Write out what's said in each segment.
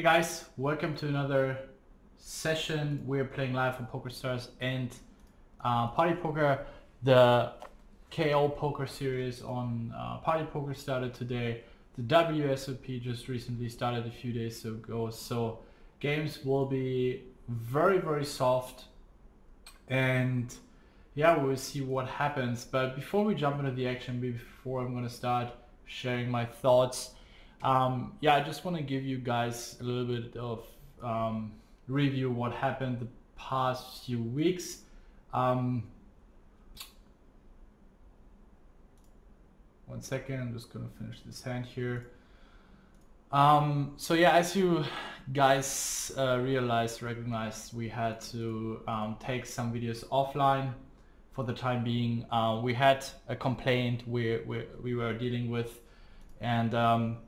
Hey guys, welcome to another session. We're playing live on PokerStars and uh, Party Poker. The KO Poker series on uh, Party Poker started today. The WSOP just recently started a few days ago. So games will be very, very soft. And yeah, we'll see what happens. But before we jump into the action, before I'm going to start sharing my thoughts, um, yeah, I just want to give you guys a little bit of um, review what happened the past few weeks. Um, one second, I'm just gonna finish this hand here. Um, so yeah, as you guys uh, realized, recognized, we had to um, take some videos offline for the time being. Uh, we had a complaint we, we, we were dealing with and um,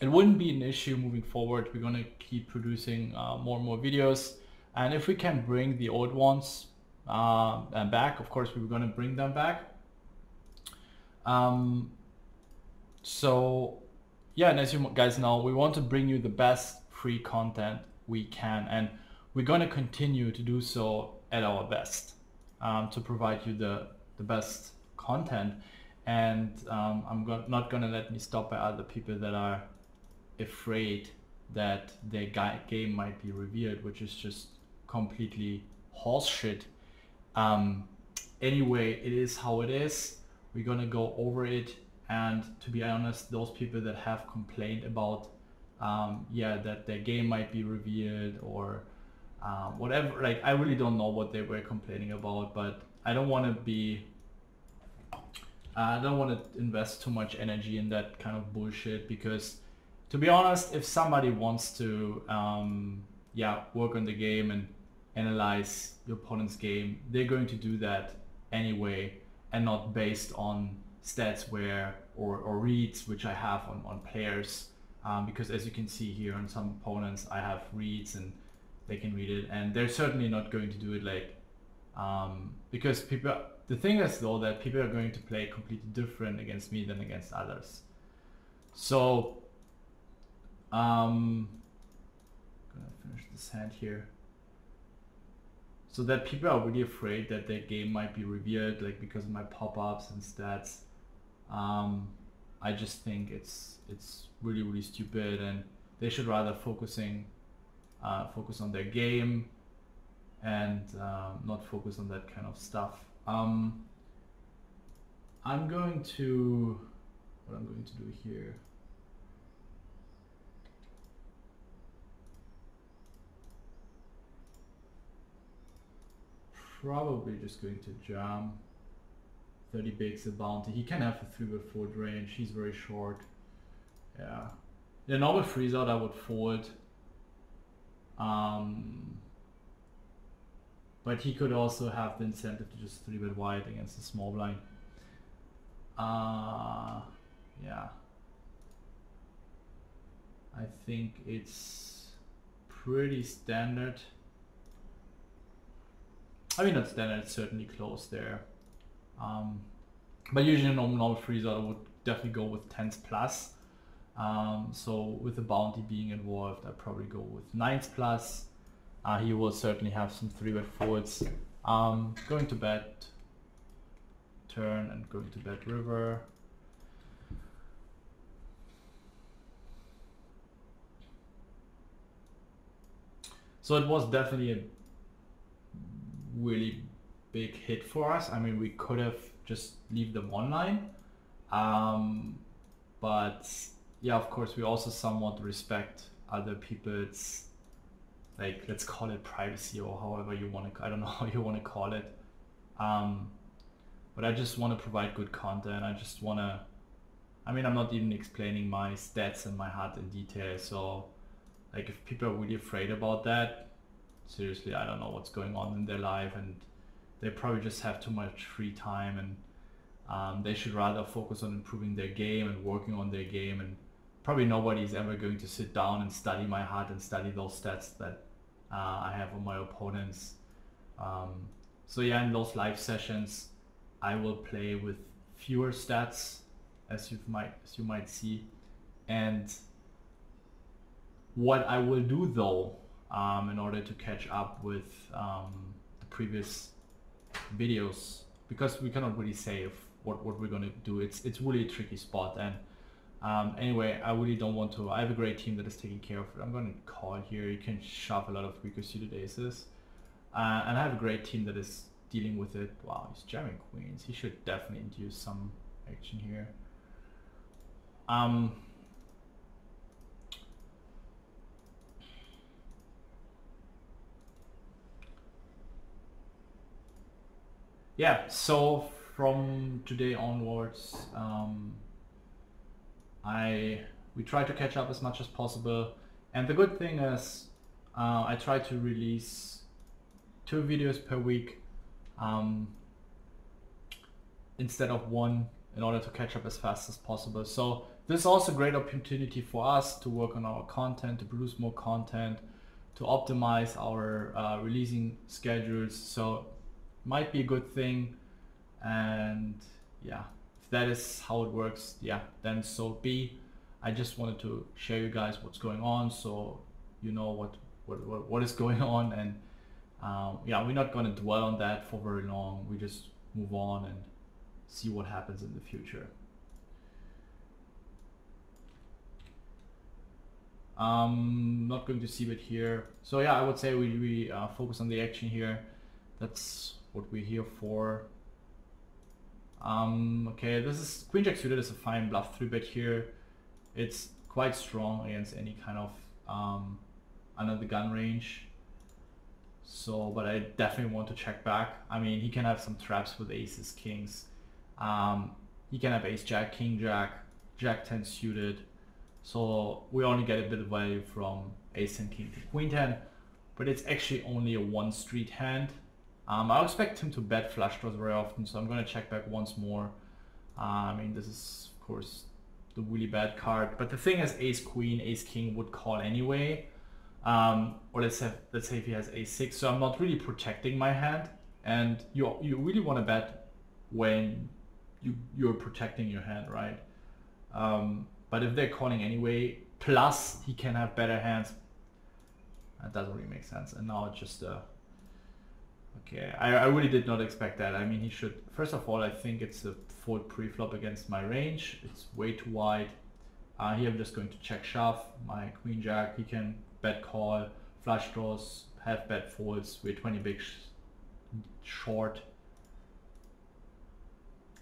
it wouldn't be an issue moving forward. We're going to keep producing uh, more and more videos. And if we can bring the old ones uh, back, of course, we're going to bring them back. Um, so yeah, and as you guys know, we want to bring you the best free content we can. And we're going to continue to do so at our best um, to provide you the, the best content. And um, I'm go not going to let me stop by other people that are afraid that their game might be revealed, which is just completely horseshit. Um, anyway, it is how it is. We're gonna go over it, and to be honest, those people that have complained about, um, yeah, that their game might be revealed or um, whatever, like I really don't know what they were complaining about, but I don't want to be. I don't want to invest too much energy in that kind of bullshit because to be honest, if somebody wants to, um, yeah, work on the game and analyze your opponent's game, they're going to do that anyway, and not based on stats where or, or reads which I have on on players. Um, because as you can see here on some opponents, I have reads and they can read it, and they're certainly not going to do it like um, because people. The thing is though that people are going to play completely different against me than against others. So um, gonna finish this hand here. So that people are really afraid that their game might be revealed, like because of my pop-ups and stats. Um, I just think it's it's really really stupid, and they should rather focusing uh, focus on their game and uh, not focus on that kind of stuff. Um, I'm going to what I'm going to do here. Probably just going to jam 30 bigs a bounty. He can have a 3 with fold range. He's very short. Yeah. The normal freeze out I would fold. Um, but he could also have the incentive to just 3 bet wide against the small blind. Uh, yeah. I think it's pretty standard. I mean, that's then it's certainly close there. Um, but usually normal, normal freeze out I would definitely go with 10s plus. Um, so with the bounty being involved, I'd probably go with 9s plus. Uh, he will certainly have some 3 bet forwards. Um, going to bet turn and going to bet river. So it was definitely a really big hit for us. I mean, we could have just leave them online. Um, but yeah, of course, we also somewhat respect other people's, like, let's call it privacy or however you want to, I don't know how you want to call it. Um, but I just want to provide good content. I just want to, I mean, I'm not even explaining my stats and my HUD in detail. So like if people are really afraid about that, seriously, I don't know what's going on in their life, and they probably just have too much free time, and um, they should rather focus on improving their game and working on their game. And probably nobody's ever going to sit down and study my HUD and study those stats that uh, I have on my opponents. Um, so yeah, in those live sessions, I will play with fewer stats, as you might as you might see, and What I will do though, um, in order to catch up with um, the previous videos, because we cannot really say what, what we're going to do. It's, it's really a tricky spot. And um, anyway, I really don't want to. I have a great team that is taking care of it. I'm going to call here. You can shove a lot of weaker suited aces. Uh, and I have a great team that is dealing with it. Wow, he's jamming queens. He should definitely induce some action here. Um, yeah, so from today onwards, um, I we try to catch up as much as possible. And the good thing is, uh, I try to release two videos per week um, instead of one in order to catch up as fast as possible. So this is also a great opportunity for us to work on our content, to produce more content, to optimize our uh, releasing schedules. So might be a good thing. And yeah, if that is how it works, yeah, then so be. I just wanted to share you guys what's going on so you know what what, what, what is going on. And um, yeah we're not going to dwell on that for very long. We just move on and see what happens in the future. Um not going to see it here. So yeah i would say we, we uh, focus on the action here. That's what we're here for. Um okay this is queen jack suited is a fine bluff three bet here. It's quite strong against any kind of um under the gun range. So but i definitely want to check back. I mean he can have some traps with aces kings. Um he can have ace jack king jack jack 10 suited. So we only get a bit of value from ace and king to queen 10, but it's actually only a one street hand. Um, I expect him to bet flush draws very often, so I'm going to check back once more. Uh, I mean, this is of course the really bad card, but the thing is, ace queen, ace king would call anyway. Um, or let's say let's say if he has ace six, so I'm not really protecting my hand, and you you really want to bet when you you're protecting your hand, right? Um, but if they're calling anyway, plus he can have better hands, that doesn't really make sense. And now it's just uh, okay. I, I really did not expect that. I mean, he should. First of all, I think it's a fold pre-flop against my range. It's way too wide. Uh, here I'm just going to check shove. My queen jack. He can bet call, flush draws, have bet folds. We're 20 big sh short.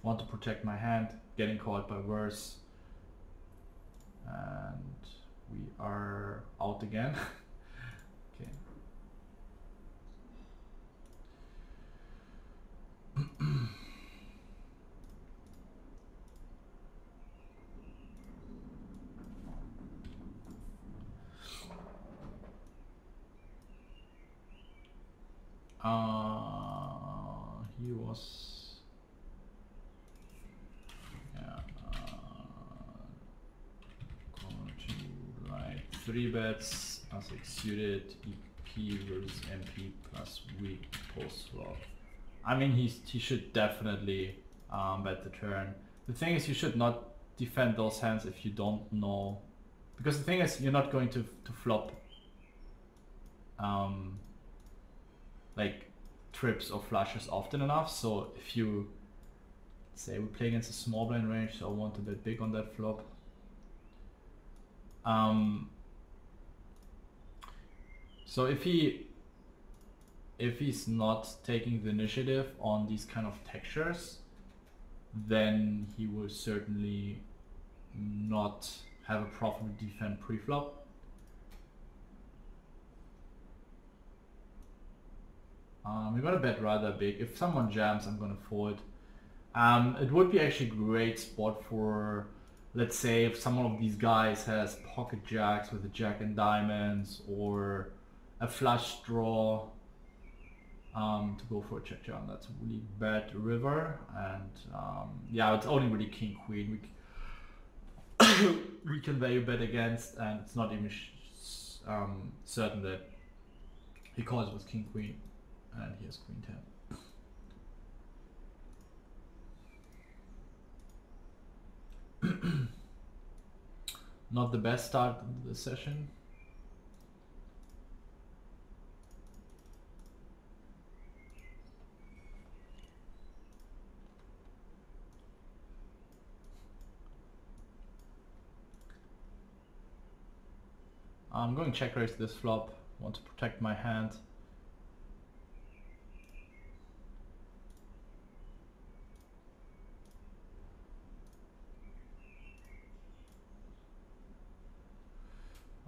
Want to protect my hand. Getting called by worse and we are out again. okay. Uh, he was three bets as suited EP versus MP plus weak post flop. I mean, he's, he should definitely um, bet the turn. The thing is, you should not defend those hands if you don't know. Because the thing is, you're not going to, to flop um, like trips or flushes often enough. So if you say we play against a small blind range, so I want to bet big on that flop. Um, so if he if he's not taking the initiative on these kind of textures, then he will certainly not have a profitable defend pre-flop. Um, we're gonna bet rather big. If someone jams, I'm gonna fold. Um, it would be actually a great spot for, let's say, if someone of these guys has pocket jacks with a jack and diamonds, or a flush draw um, to go for a check turn. That's a really bad river, and um, yeah, it's only really king queen we we can value bet against, and it's not even um, certain that he calls with king queen, and he has queen 10. not the best start of the session. I'm going check raise this flop, want to protect my hand.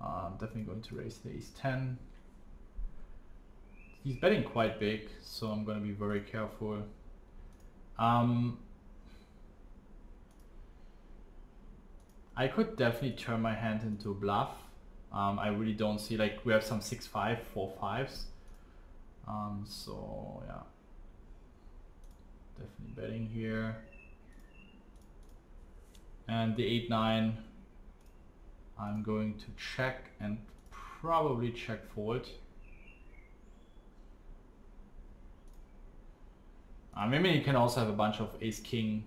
I'm definitely going to raise the ace 10. He's betting quite big, so I'm going to be very careful. Um, I could definitely turn my hand into a bluff. Um, I really don't see, like, we have some 6-5, 4-5s. Um, so, yeah. Definitely betting here. And the 8-9, I'm going to check and probably check fold. I mean, he can also have a bunch of ace king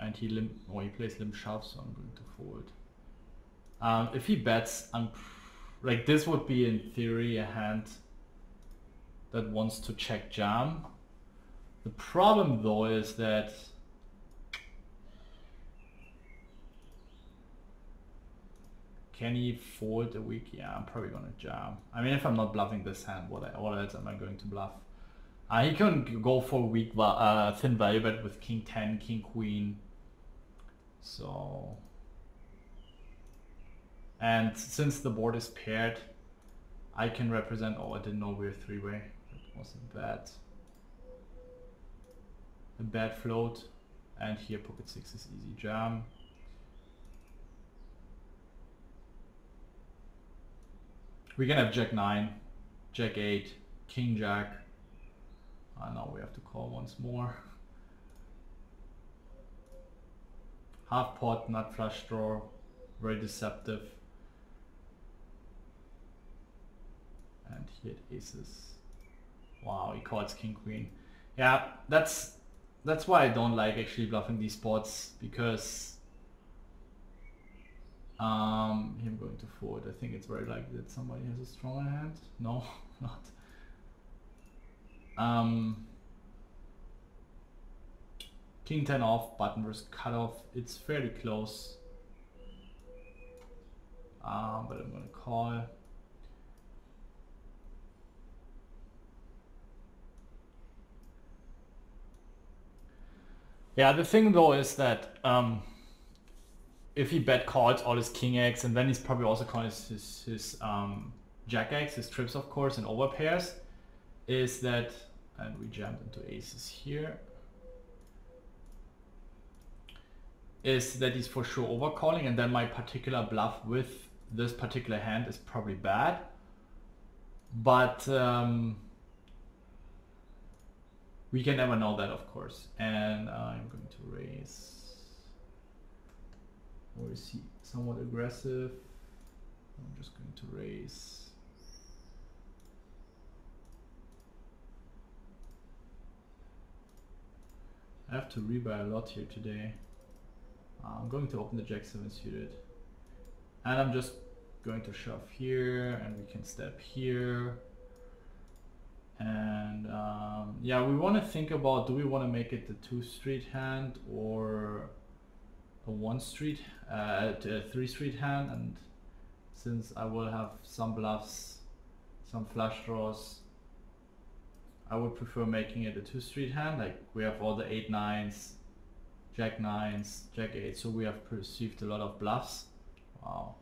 and he limp or he plays limp shove so I'm going to fold. Um, if he bets I'm like this would be in theory a hand that wants to check jam. The problem though is that Can he fold a weak? Yeah, I'm probably gonna jam. I mean, if I'm not bluffing this hand, what, I what else am I going to bluff? Uh, he can go for a weak uh, thin value bet with king 10, king queen. So... And since the board is paired, I can represent... Oh, I didn't know we are three-way. That was a bad... A bad float. And here pocket 6 is easy jam. We can have Jack 9, Jack 8, King Jack. Ah, I know we have to call once more. Half pot, not flush draw, very deceptive. And he had aces. Wow, he calls king queen. Yeah, that's that's why I don't like actually bluffing these spots because um, him going to fold. I think it's very likely that somebody has a stronger hand. No, not. Um, King 10 off, button versus cut off. It's fairly close. Um, but I'm gonna call. Yeah, the thing though is that um, if he bet calls all his king x, and then he's probably also calling his, his, his um, jack x, his trips of course, and over pairs, is that, and we jumped into aces here, is that he's for sure overcalling, and then my particular bluff with this particular hand is probably bad. But um, we can never know that, of course. And I'm going to raise or is he somewhat aggressive? I'm just going to raise. I have to rebuy a lot here today. Uh, I'm going to open the Jack 7 suited. And I'm just going to shove here and we can step here. And um, yeah, we want to think about do we want to make it the two street hand or one street, uh, three street hand, and since I will have some bluffs, some flush draws, I would prefer making it a two street hand. Like we have all the eight nines, jack nines, jack eight, so we have perceived a lot of bluffs. Wow.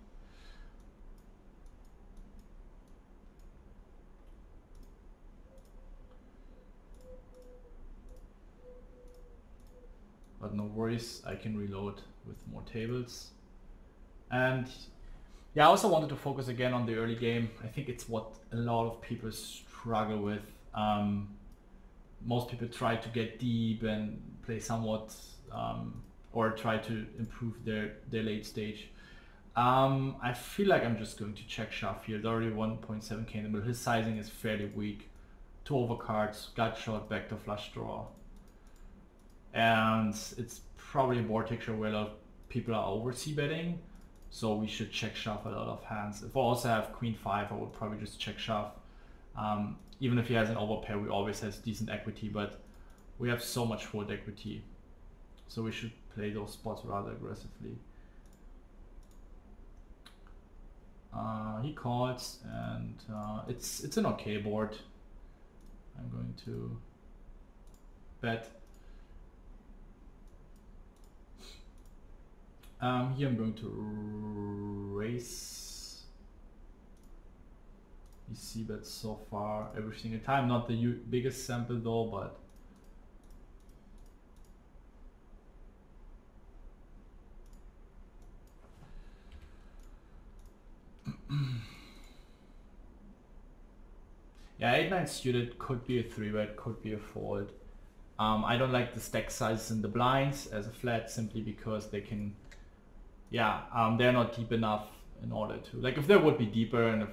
But no worries, I can reload with more tables. And yeah, I also wanted to focus again on the early game. I think it's what a lot of people struggle with. Um, most people try to get deep and play somewhat um, or try to improve their, their late stage. Um, I feel like I'm just going to check shove here. There's already 1.7k in the middle. His sizing is fairly weak. Two overcards, gut shot, backdoor flush draw. And it's probably a board texture where a lot of people are over c betting. So we should check shove a lot of hands. If I also have queen five, I would probably just check shove. Um, even if he has an overpair, we always has decent equity, but we have so much fold equity. So we should play those spots rather aggressively. Uh, he calls, and uh, it's it's an okay board. I'm going to bet. Um, here I'm going to raise. You see that so far every single time. Not the biggest sample though, but yeah, 8 9 suited could be a 3 bet, could be a fold. Um, I don't like the stack sizes in the blinds as a flat simply because they can, yeah, um, they're not deep enough in order to, like if they would be deeper and if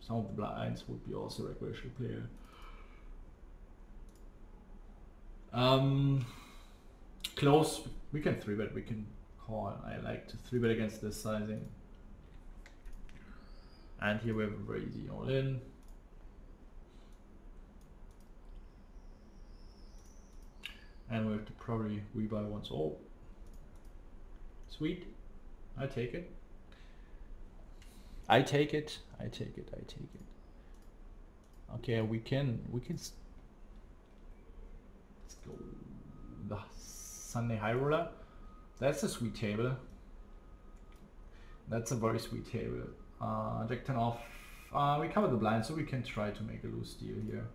some of the blinds would be also recreational player. Um, close, we can 3 bet, we can call. I like to 3 bet against this sizing. And here we have a very easy all in. And we have to probably rebuy once all. Sweet. I take it. I take it. I take it. I take it. Okay, we can we can let's go the Sunday High Roller. That's a sweet table. That's a very sweet table. Uh, Jack 10 off. Uh, we cover the blind, so we can try to make a loose deal here.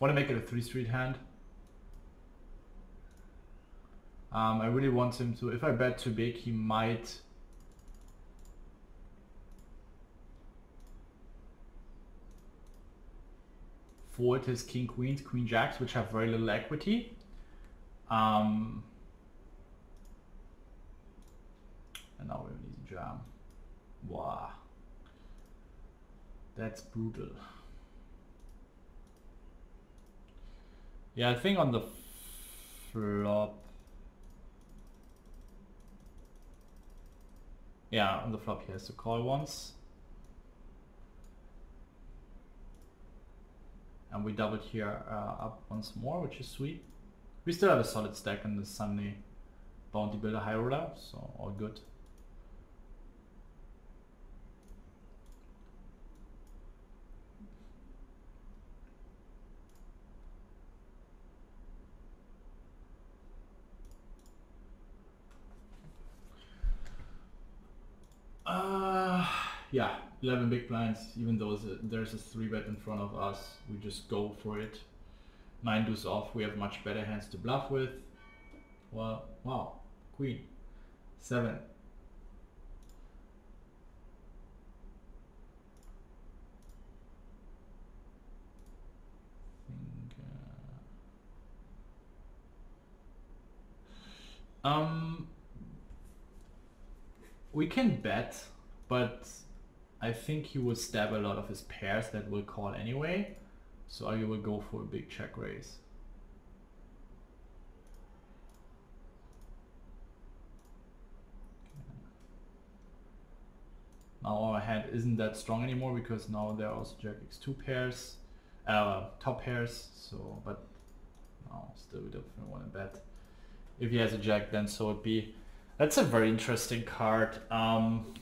Want to make it a three street hand. Um, I really want him to, if I bet too big, he might fold his king queens, queen jacks, which have very little equity. Um, and now we need easy jam. Wow. That's brutal. Yeah, I think on the flop Yeah, on the flop he has to call once. And we doubled here uh, up once more, which is sweet. We still have a solid stack on the Sunday Bounty Builder High Roller, so all good. Yeah, 11 big blinds, even though there's a 3 bet in front of us, we just go for it. 9 deuce off, we have much better hands to bluff with. Well, wow, queen, 7. Uh, um, we can bet, but I think he will stab a lot of his pairs that will call anyway. So I will go for a big check raise. Now our hand isn't that strong anymore because now there are also Jack X2 pairs, uh, top pairs. So, but no, still we definitely want to bet. If he has a Jack, then so it be. That's a very interesting card. Um,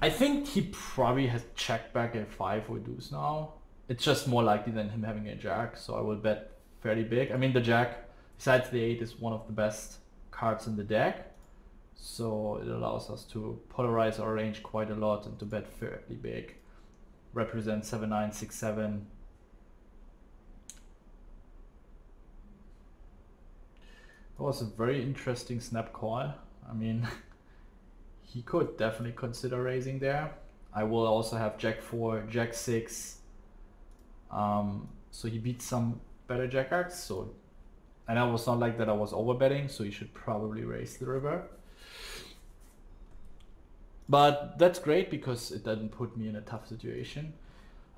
I think he probably has checked back at five or deuce now. It's just more likely than him having a jack, so I will bet fairly big. I mean, the jack, besides the eight, is one of the best cards in the deck. So it allows us to polarize our range quite a lot and to bet fairly big. Represent 7, 9, 6, 7. That was a very interesting snap call. I mean, he could definitely consider raising there. I will also have Jack 4, Jack 6. Um, so he beats some better Jack X. So, and I was not like that I was overbetting, so he should probably raise the river. But that's great because it doesn't put me in a tough situation.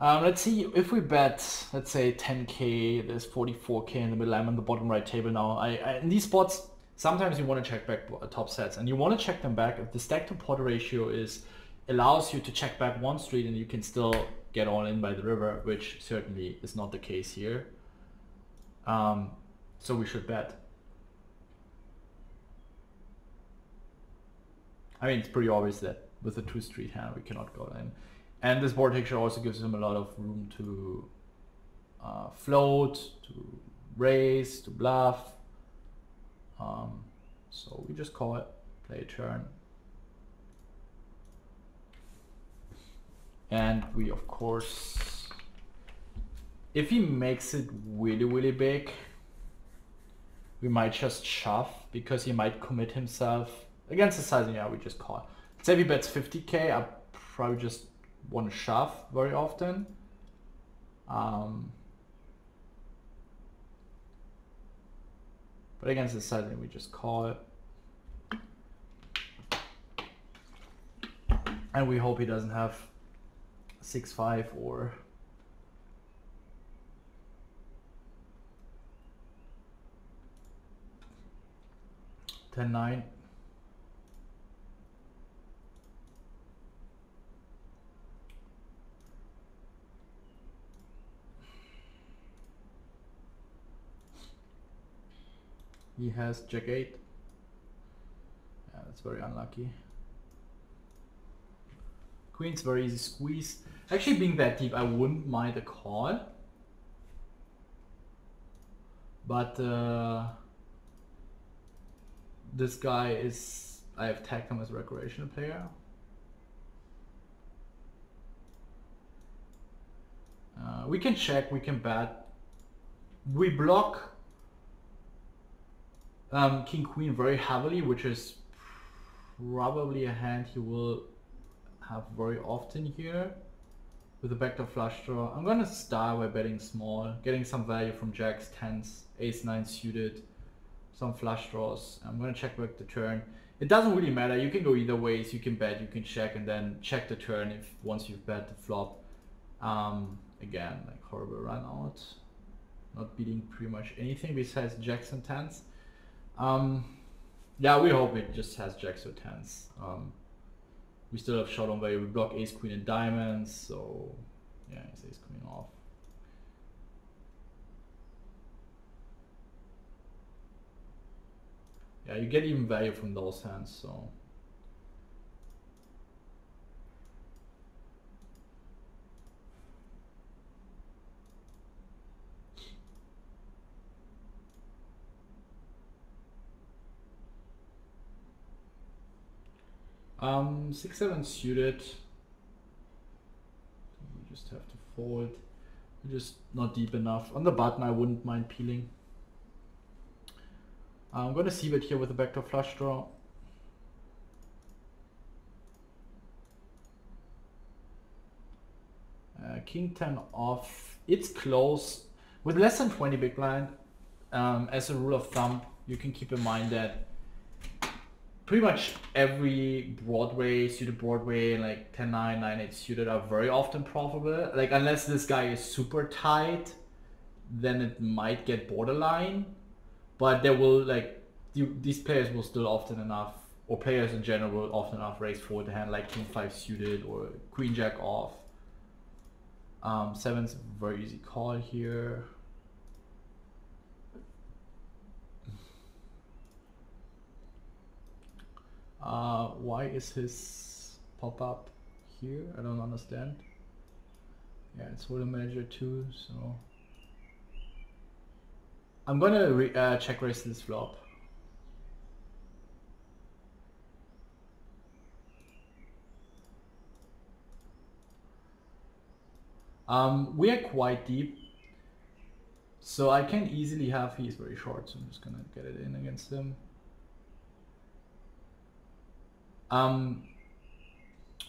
Um, let's see if we bet, let's say 10k, there's 44k in the middle. I'm on the bottom right table now. I, I in these spots, sometimes you want to check back top sets and you want to check them back if the stack to pot ratio is allows you to check back one street and you can still get all in by the river, which certainly is not the case here. Um, so we should bet. I mean, it's pretty obvious that with a two street hand we cannot go in. And this board texture also gives him a lot of room to uh, float, to raise, to bluff. Um, so we just call it, play turn. And we of course, if he makes it really, really big, we might just shove because he might commit himself against the sizing. Yeah, we just call. It say he bets 50k, I probably just want to shove very often. Um, but against the sizing, we just call it. And we hope he doesn't have six five or ten nine. He has jack 8. Yeah, that's very unlucky. Queen's very easy squeeze. Actually being that deep, I wouldn't mind a call. But uh, this guy is, I have tagged him as a recreational player. Uh, we can check, we can bet. We block um, King Queen very heavily, which is probably a hand he will have very often here with a backdoor flush draw. I'm gonna start by betting small, getting some value from jacks, tens, ace nine suited, some flush draws. I'm gonna check back the turn. It doesn't really matter. You can go either ways. You can bet, you can check, and then check the turn if once you've bet the flop. Um, again, like horrible run out. Not beating pretty much anything besides jacks and tens. Um, yeah, we hope it just has jacks or tens. Um, we still have shot on value. We block ace queen and diamonds, so yeah, it's ace queen off. Yeah, you get even value from those hands, so. Um, six seven suited. We just have to fold. We're just not deep enough. On the button, I wouldn't mind peeling. I'm gonna see it here with a backdoor flush draw. Uh, king 10 off. It's close. With less than 20 big blind, um, as a rule of thumb, you can keep in mind that pretty much every Broadway, suited Broadway, and like 10 9, 9 8 suited are very often profitable. Like, unless this guy is super tight, then it might get borderline. But there will, like, these players will still often enough, or players in general will often enough raise forward the hand, like King 5 suited or Queen Jack off. Um, seven's very easy call here. Uh, why is his pop-up here? I don't understand. Yeah, it's the manager too, so... I'm gonna uh, check raise this flop. Um, we are quite deep, so I can easily have, he's very short, so I'm just gonna get it in against him. Um,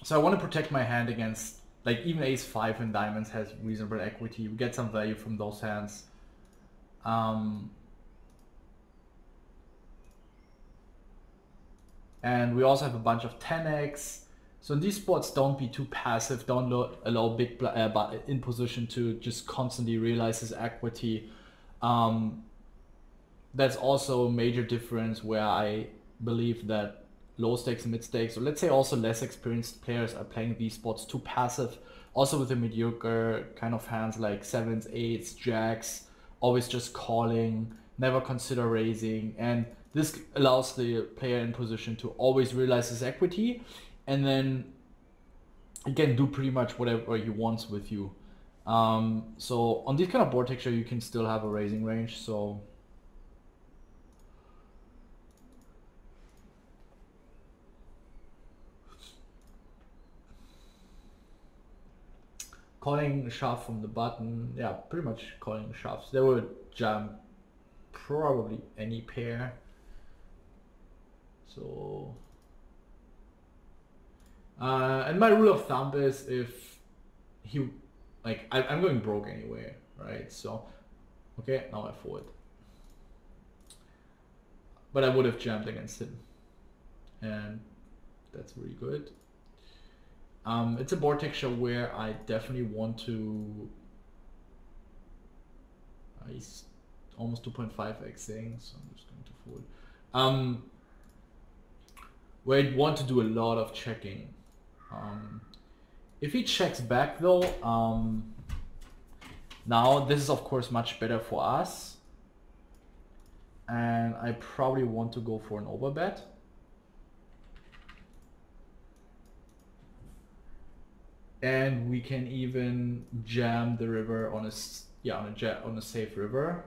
so I want to protect my hand against like even ace five and diamonds has reasonable equity. We get some value from those hands. Um, and we also have a bunch of 10x. So in these spots, don't be too passive. Don't lo- allow big uh, in position to just constantly realize his equity. Um, that's also a major difference where I believe that low stakes and mid stakes, or let's say also less experienced players are playing these spots too passive. Also with the mediocre kind of hands like sevens, eights, jacks, always just calling, never consider raising, and this allows the player in position to always realize his equity and then he can do pretty much whatever he wants with you. Um, so on this kind of board texture, you can still have a raising range. So calling shove from the button, yeah, pretty much calling shoves. They would jump probably any pair. So uh, and my rule of thumb is if he, like, I, am going broke anyway, right? So, okay, now I forward. But I would have jammed against him. And that's really good. Um, it's a board texture where I definitely want to... Uh, he's almost 2.5x saying, so I'm just going to fold. Um, where I want to do a lot of checking um, if he checks back though, um, now this is of course much better for us. And I probably want to go for an overbet. And we can even jam the river on a yeah on a jet on a safe river.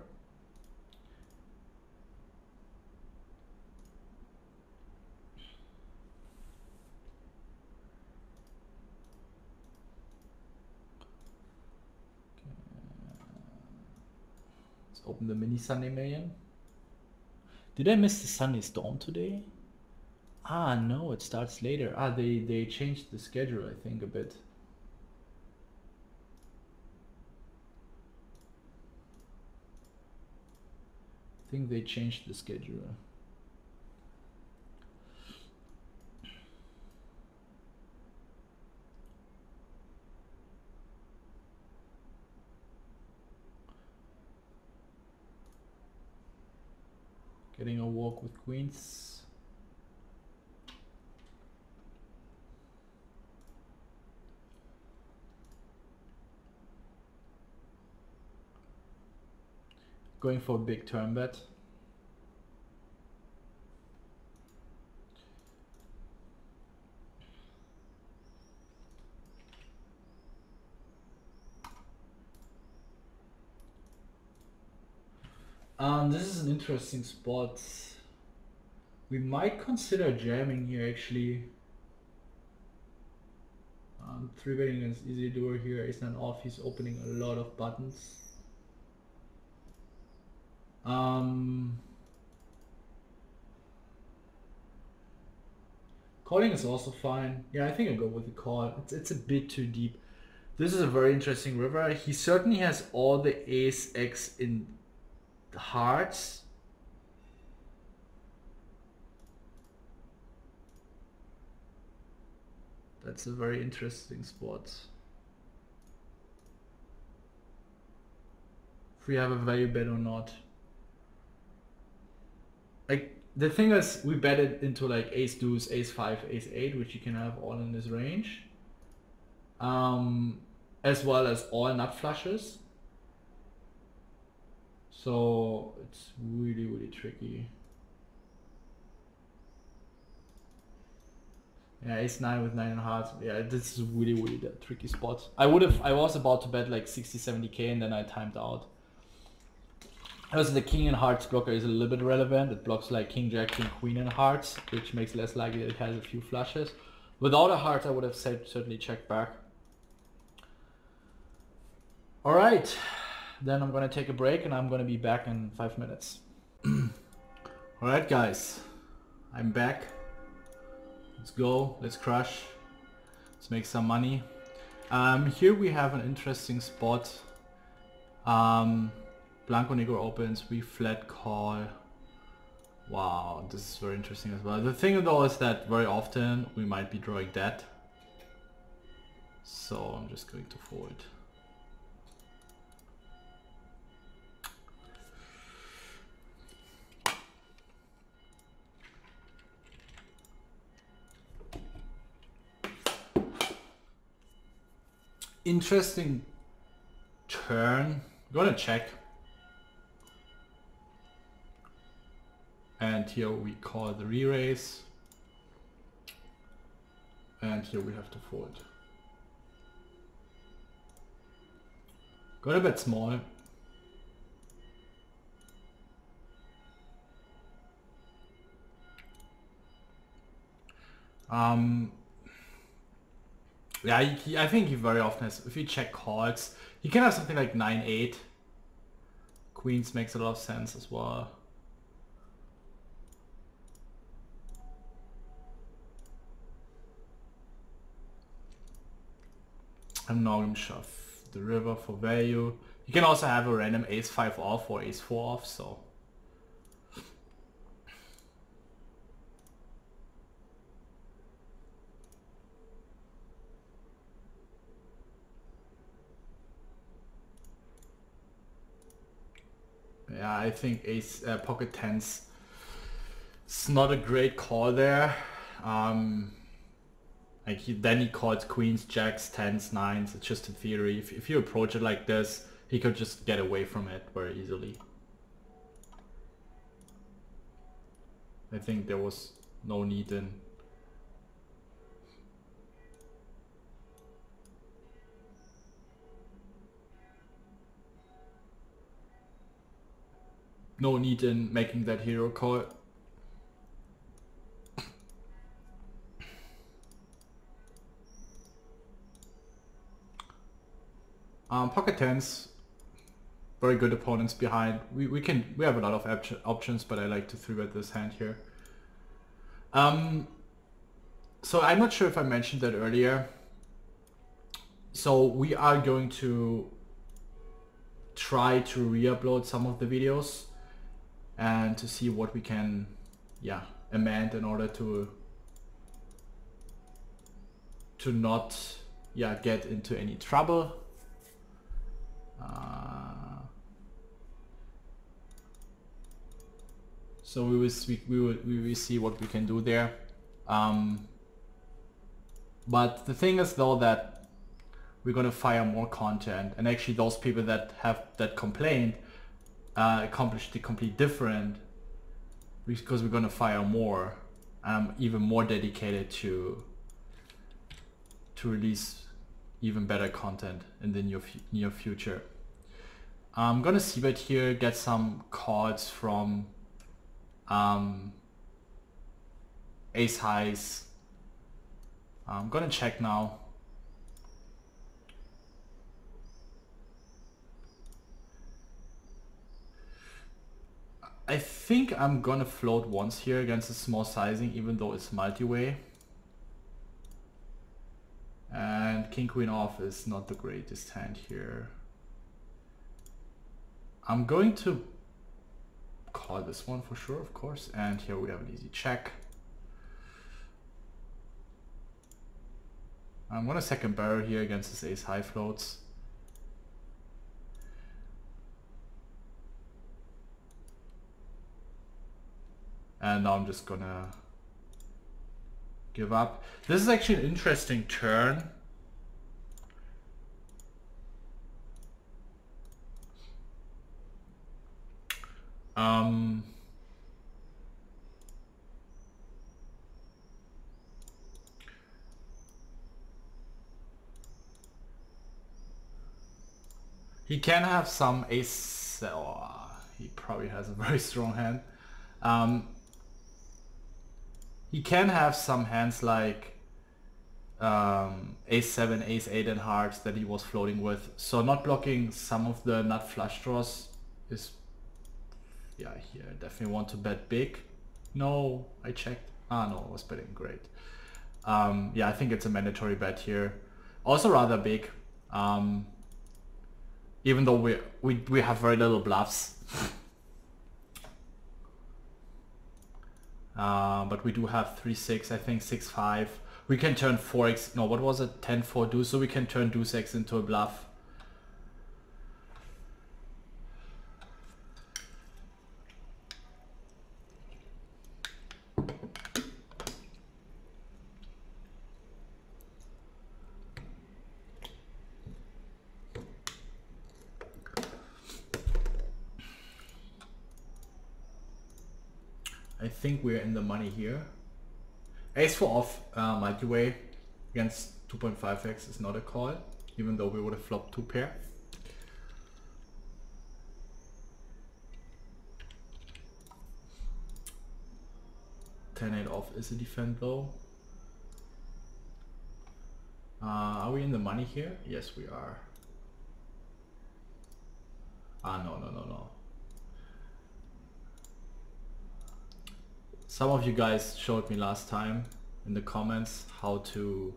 Let's open the mini Sunday Million. Did I miss the Sunday Storm today? Ah, no, it starts later. Ah, they, they changed the schedule, I think, a bit. Think they changed the schedule. Getting a walk with queens. Going for a big turn bet. Um, this is an interesting spot. We might consider jamming here actually. Um, three betting against Isildur here. Ace nine off. He's opening a lot of buttons. Um, calling is also fine. Yeah, I think I'll go with the call. It's, it's a bit too deep. This is a very interesting river. He certainly has all the ace x in the hearts that's a very interesting spot if we have a value bet or not like the thing is we bet it into like ace deuce ace five ace eight which you can have all in this range um as well as all nut flushes so it's really, really tricky. Yeah, ace nine with nine and hearts. Yeah, this is really, really tricky spot. I would have, I was about to bet like 60, 70k and then I timed out. Also, the king and hearts blocker is a little bit relevant. It blocks like king, jack, king, queen and hearts, which makes less likely it has a few flushes. Without a heart, I would have said certainly check back. All right. Then I'm gonna take a break and I'm gonna be back in five minutes. Alright guys, I'm back. Let's go, let's crush. Let's make some money. Um, here we have an interesting spot. Um, Blanco Negro opens, we flat call. Wow, this is very interesting as well. The thing though is that very often we might be drawing dead. So I'm just going to fold. Interesting turn. I'm Gonna check. And here we call the re-raise. And here we have to fold. Got a bit small. Um, yeah, he, I think he very often has, if you check calls, he can have something like 9-8. Queens makes a lot of sense as well. To shove the river for value. You can also have a random ace 5 off or ace 4 off, so... Yeah, I think ace uh, pocket tens. It's not a great call there. Um, like he, then he calls queens, jacks, tens, nines. It's just in theory. If, if you approach it like this, he could just get away from it very easily. I think there was no need in no need in making that hero call. Um, pocket tens, very good opponents behind. We, we can we have a lot of op options, but I like to three bet this hand here. Um, so I'm not sure if I mentioned that earlier. So we are going to try to re-upload some of the videos and to see what we can yeah amend in order to to not yeah get into any trouble uh, so we will, we, we, will, we will see what we can do there. Um, but the thing is though that we're going to fire more content and actually those people that have that complained uh, accomplished the complete different because we're going to fire more I'm even more dedicated to to release even better content in the near, near future. I'm gonna c-bet here, get some cards from um, ace highs. I'm gonna check now. I think I'm gonna float once here against a small sizing even though it's multi-way. And king queen off is not the greatest hand here. I'm going to call this one for sure, of course. And here we have an easy check. I'm gonna second barrel here against this ace high floats. And now I'm just gonna give up. This is actually an interesting turn. Um, he can have some ace. Oh, he probably has a very strong hand. Um, he can have some hands like um, ace 7, ace 8 and hearts that he was floating with. So not blocking some of the nut flush draws is, yeah, here definitely want to bet big. No, I checked. Ah, no, I was betting great. Um, yeah, I think it's a mandatory bet here. Also rather big. Um, even though we, we, we have very little bluffs. Uh, but we do have 3-6, I think 6-5. We can turn 4x, no, what was it? 10-4 deuce, so we can turn deuce x into a bluff. Think we're in the money here. Ace for off uh, multi-way against 2.5x is not a call, even though we would have flopped two pair. Ten eight off is a defend though. Uh, are we in the money here? Yes, we are. Ah, no, no, no, no. Some of you guys showed me last time in the comments how to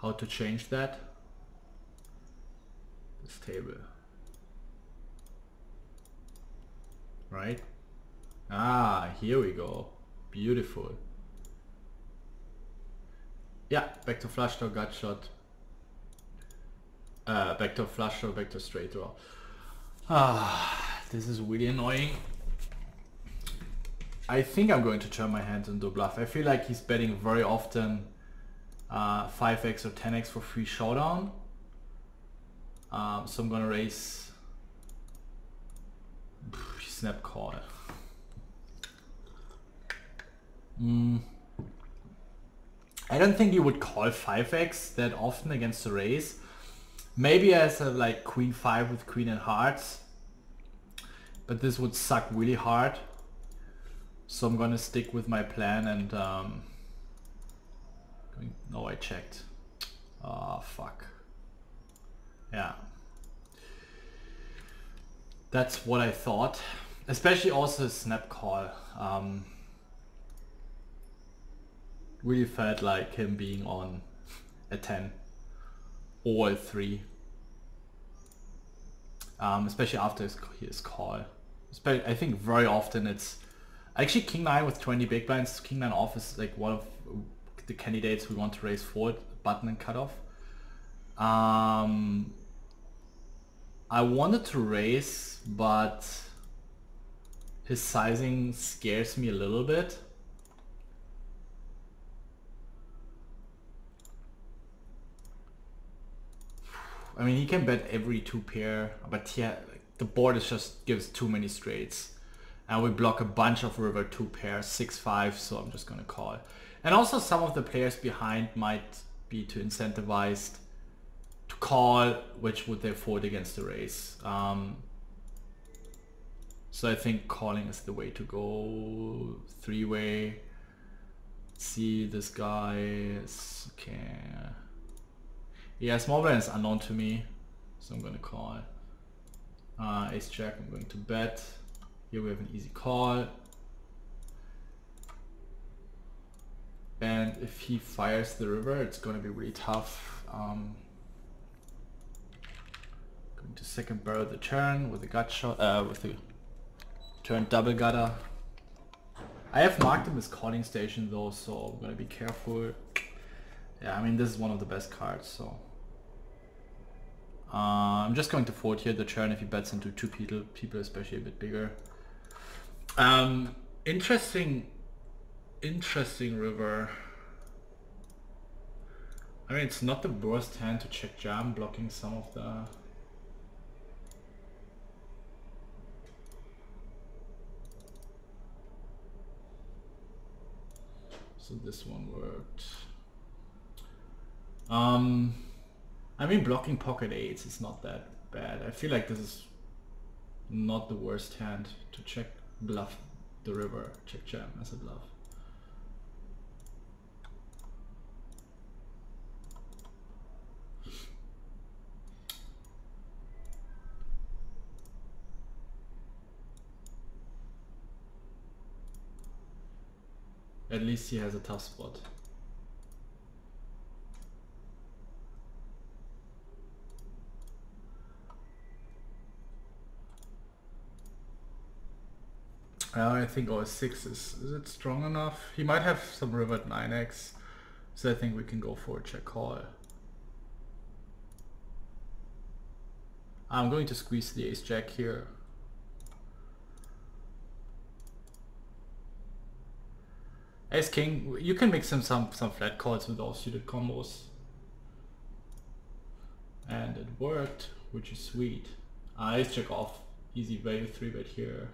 how to change that. This table. Right? Ah here we go. Beautiful. Yeah backdoor flush draw gut shot uh, backdoor flush backdoor straight draw. Ah, this is really annoying. I think I'm going to turn my hand into bluff. I feel like he's betting very often uh, 5x or 10x for free showdown. Um, so I'm gonna raise snap call. Mm. I don't think you would call 5x that often against the raise. Maybe as a like queen 5 with queen and hearts. But this would suck really hard. So I'm gonna stick with my plan and um, no I checked. Ah oh, fuck. Yeah. That's what I thought. Especially also snap call. Um, really felt like him being on a 10 all three. Um, especially after his, his call. Especially, I think very often it's actually King 9 with 20 big blinds. King 9 off is like one of the candidates we want to raise forward, button and cutoff. Um, I wanted to raise, but his sizing scares me a little bit. I mean, he can bet every two pair, but yeah, the board is just gives too many straights. And we block a bunch of river two pair, six five, so I'm just gonna call. And also some of the players behind might be too incentivized to call, which would they fold against the race. Um, so I think calling is the way to go. Three way. See this guy okay. Yeah, small blind is unknown to me, so I'm gonna call. Uh, ace jack, I'm going to bet. Here we have an easy call. And if he fires the river, it's gonna be really tough. Um, going to second barrel the turn with a gut shot, uh, with the turn double gutter. I have marked him as calling station though, so I'm gonna be careful. Yeah, I mean this is one of the best cards, so uh, I'm just going to fold here the turn if he bets into two people, people especially a bit bigger. Um, interesting, interesting river. I mean, it's not the worst hand to check jam, blocking some of the... So this one worked. Um, I mean, blocking pocket eights is not that bad. I feel like this is not the worst hand to check bluff the river, check jam as a bluff. At least he has a tough spot. I think OS6 is, is it strong enough? He might have some river at 9x, so I think we can go for a check call. I'm going to squeeze the ace jack here. Ace king, you can make some some some flat calls with all suited combos. And it worked, which is sweet. Uh, ace check off, easy value 3 bet here.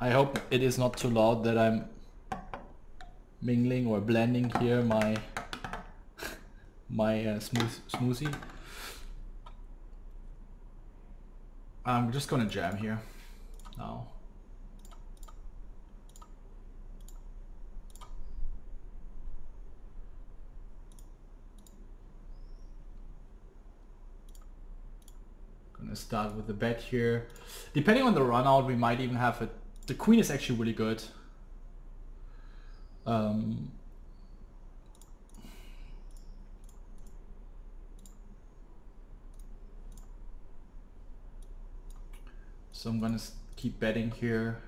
I hope it is not too loud that I'm mingling or blending here my my uh, smooth smoothie. I'm just gonna jam here now. Gonna start with the bet here. Depending on the run out, we might even have a... The queen is actually really good. Um, so I'm gonna keep betting here.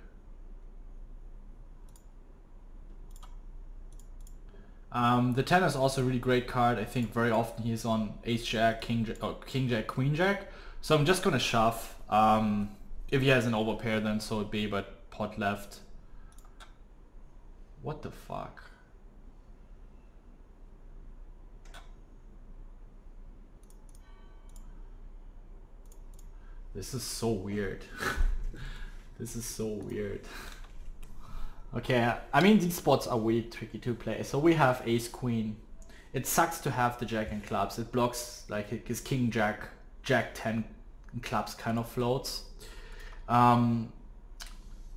Um, the 10 is also a really great card. I think very often he's on Ace Jack, King Jack, oh, King Jack, Queen Jack. So I'm just gonna shove. Um, if he has an overpair then so it be, but pot left. What the fuck? This is so weird. this is so weird. Okay, I mean these spots are really tricky to play. So we have ace queen. It sucks to have the jack and clubs. It blocks like his king jack, jack 10 clubs kind of floats. Um,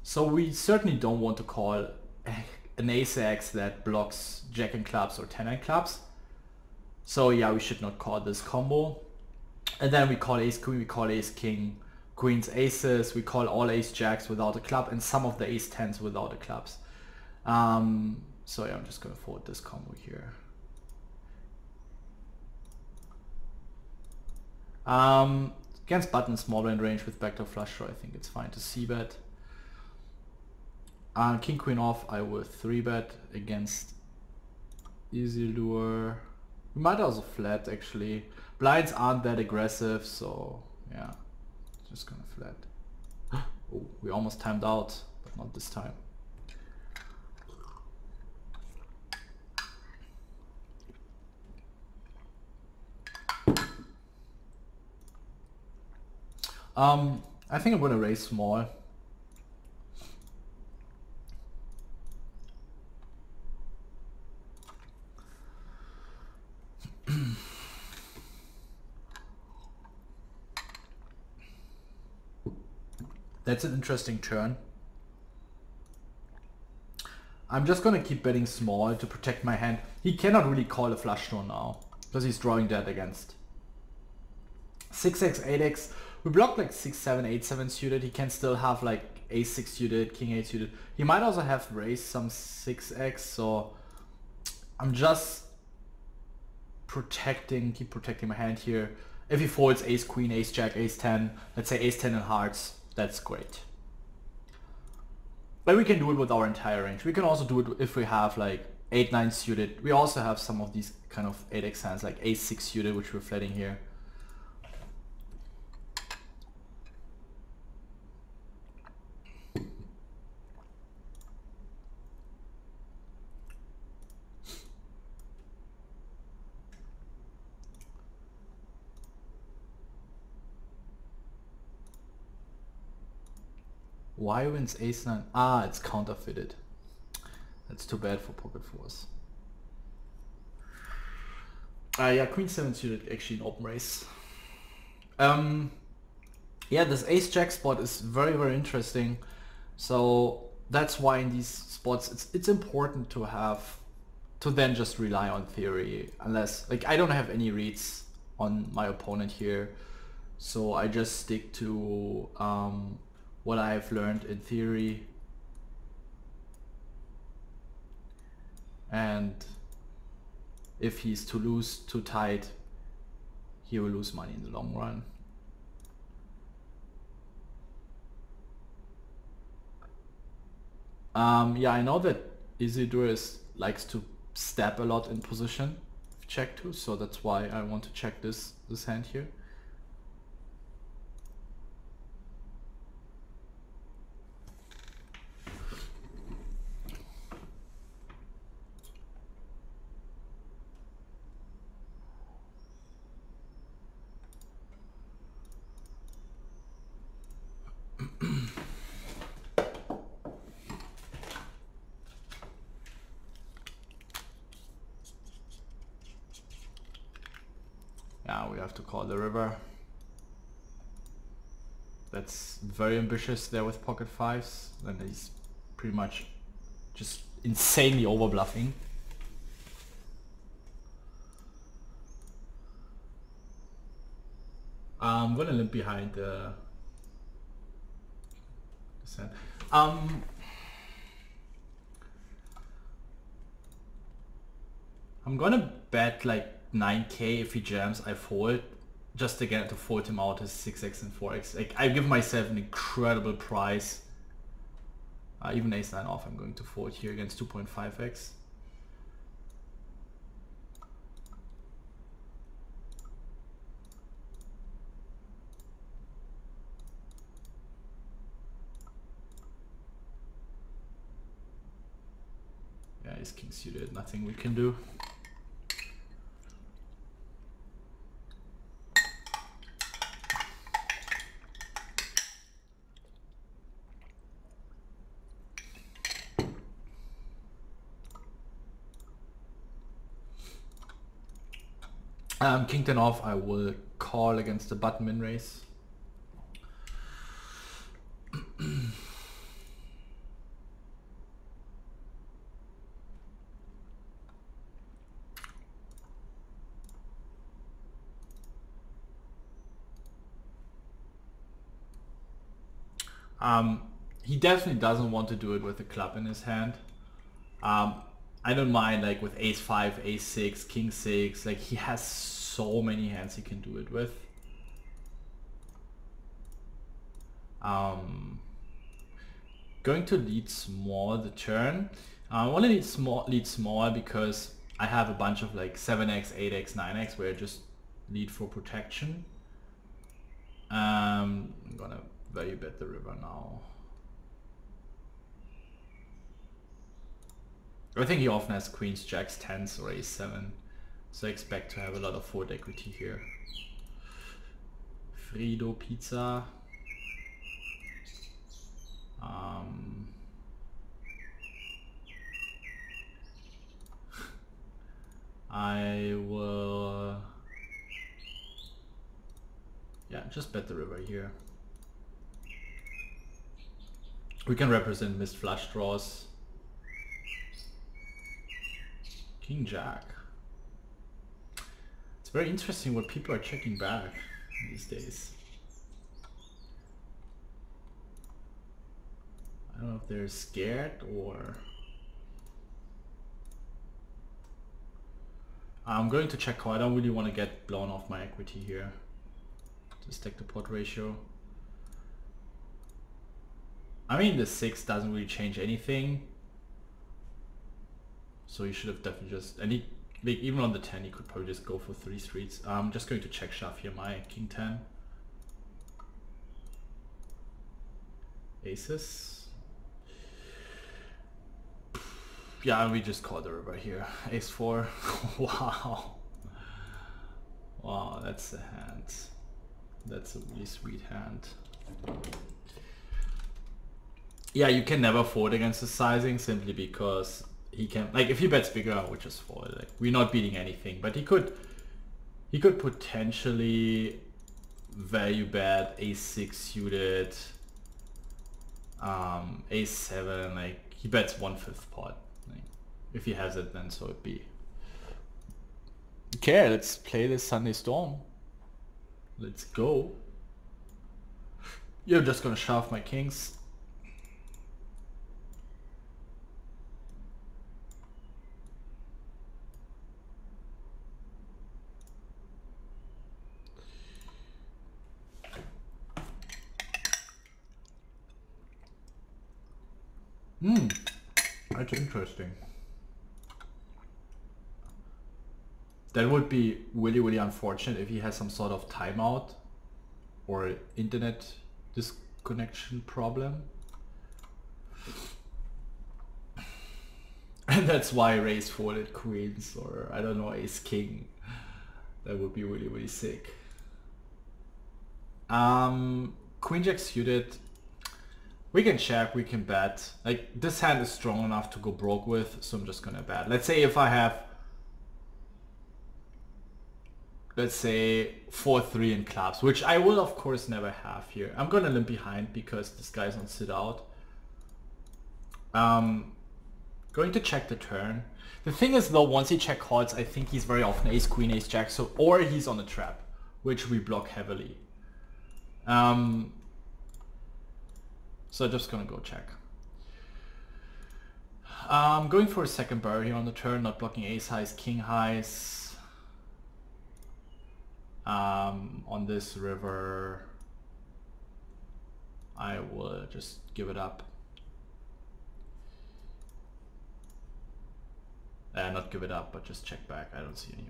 so we certainly don't want to call an ace x that blocks jack and clubs or 10 and clubs. So yeah, we should not call this combo. And then we call ace queen, we call ace king, queens aces, we call all ace jacks without a club and some of the ace tens without the clubs. Um, so yeah, I'm just gonna forward this combo here. Um, against button small blind range with backdoor flush draw, I think it's fine to c bet. Uh, king queen off, I would 3 bet against Isildur. We might also flat actually. Blinds aren't that aggressive, so yeah, just gonna flat. oh, we almost timed out, but not this time. Um, I think I'm gonna raise small. That's an interesting turn. I'm just gonna keep betting small to protect my hand. He cannot really call a flush draw now because he's drawing dead against 6x, 8x. We block like 6, 7, 8, 7 suited. He can still have like a6 suited, king 8 suited. He might also have raised some 6x. So I'm just protecting, keep protecting my hand here. If he folds ace queen, ace jack, ace 10, let's say ace 10 and hearts, that's great. But we can do it with our entire range. We can also do it if we have like 8, 9 suited. We also have some of these kind of 8x hands like ace 6 suited which we're flatting here. Why wins ace 9? Ah, it's counterfeited. That's too bad for pocket fours. Uh, yeah, queen 7 suited actually an open race. Um, yeah, this ace jack spot is very, very interesting. So that's why in these spots it's it's important to have to then just rely on theory unless like I don't have any reads on my opponent here so I just stick to um, what I've learned in theory and if he's too loose, too tight, he will lose money in the long run. Um, yeah, I know that Isildur is likes to step a lot in position, check to, so that's why I want to check this this hand here. have to call the river. That's very ambitious there with pocket fives. And he's pretty much just insanely over bluffing. I'm gonna limp behind the descent. Um, I'm gonna bet like 9k if he jams, I fold just again to fold him out as 6x and 4x. Like I give myself an incredible price. Uh, even ace 9 off I'm going to fold here against 2.5x. Yeah, he's king suited, nothing we can do. Um, king 10 off, I will call against the button min raise. um, he definitely doesn't want to do it with a club in his hand. Um, I don't mind like with ace 5, ace 6, king 6, like he has so many hands he can do it with. Um, going to lead small the turn. Uh, I want to lead small, lead small because I have a bunch of like 7x, 8x, 9x where I just lead for protection. Um, I'm gonna value bet the river now. I think he often has queens, jacks, tens, or a7. So I expect to have a lot of fold equity here. Frido pizza. Um, I will... Yeah, just bet the river here. We can represent missed flush draws. King Jack. It's very interesting what people are checking back these days. I don't know if they're scared or... I'm going to check call. I don't really want to get blown off my equity here. Just take the pot ratio. I mean, the 6 doesn't really change anything. So you should have definitely just, and he, even on the 10, he could probably just go for three streets. I'm just going to check shove here, my king 10. Aces. Yeah, we just call the river here. Ace 4. wow. Wow, that's a hand. That's a really sweet hand. Yeah, you can never fold against the sizing simply because he can like if he bets bigger, I would just fold. Like we're not beating anything, but he could he could potentially value bet a6 suited, um, a7. Like he bets one fifth pot. Like, if he has it, then so it be. Okay, let's play this Sunday Storm. Let's go. You're just gonna shove my kings. Hmm, that's interesting. That would be really, really unfortunate if he has some sort of timeout or internet disconnection problem. And that's why raise folded queens or I don't know, ace king. That would be really, really sick. Um, queen jack suited. We can check, we can bet. Like this hand is strong enough to go broke with, so I'm just gonna bet. Let's say if I have, let's say 4-3 in clubs, which I will of course never have here. I'm gonna limp behind because this guy's on sit out. Um, going to check the turn. The thing is though, once he check calls, I think he's very often ace queen, ace jack, so or he's on a trap, which we block heavily. Um, so just gonna go check. Um, going for a second barrel here on the turn, not blocking ace highs, king highs. Um, on this river, I will just give it up. Uh, not give it up, but just check back. I don't see any.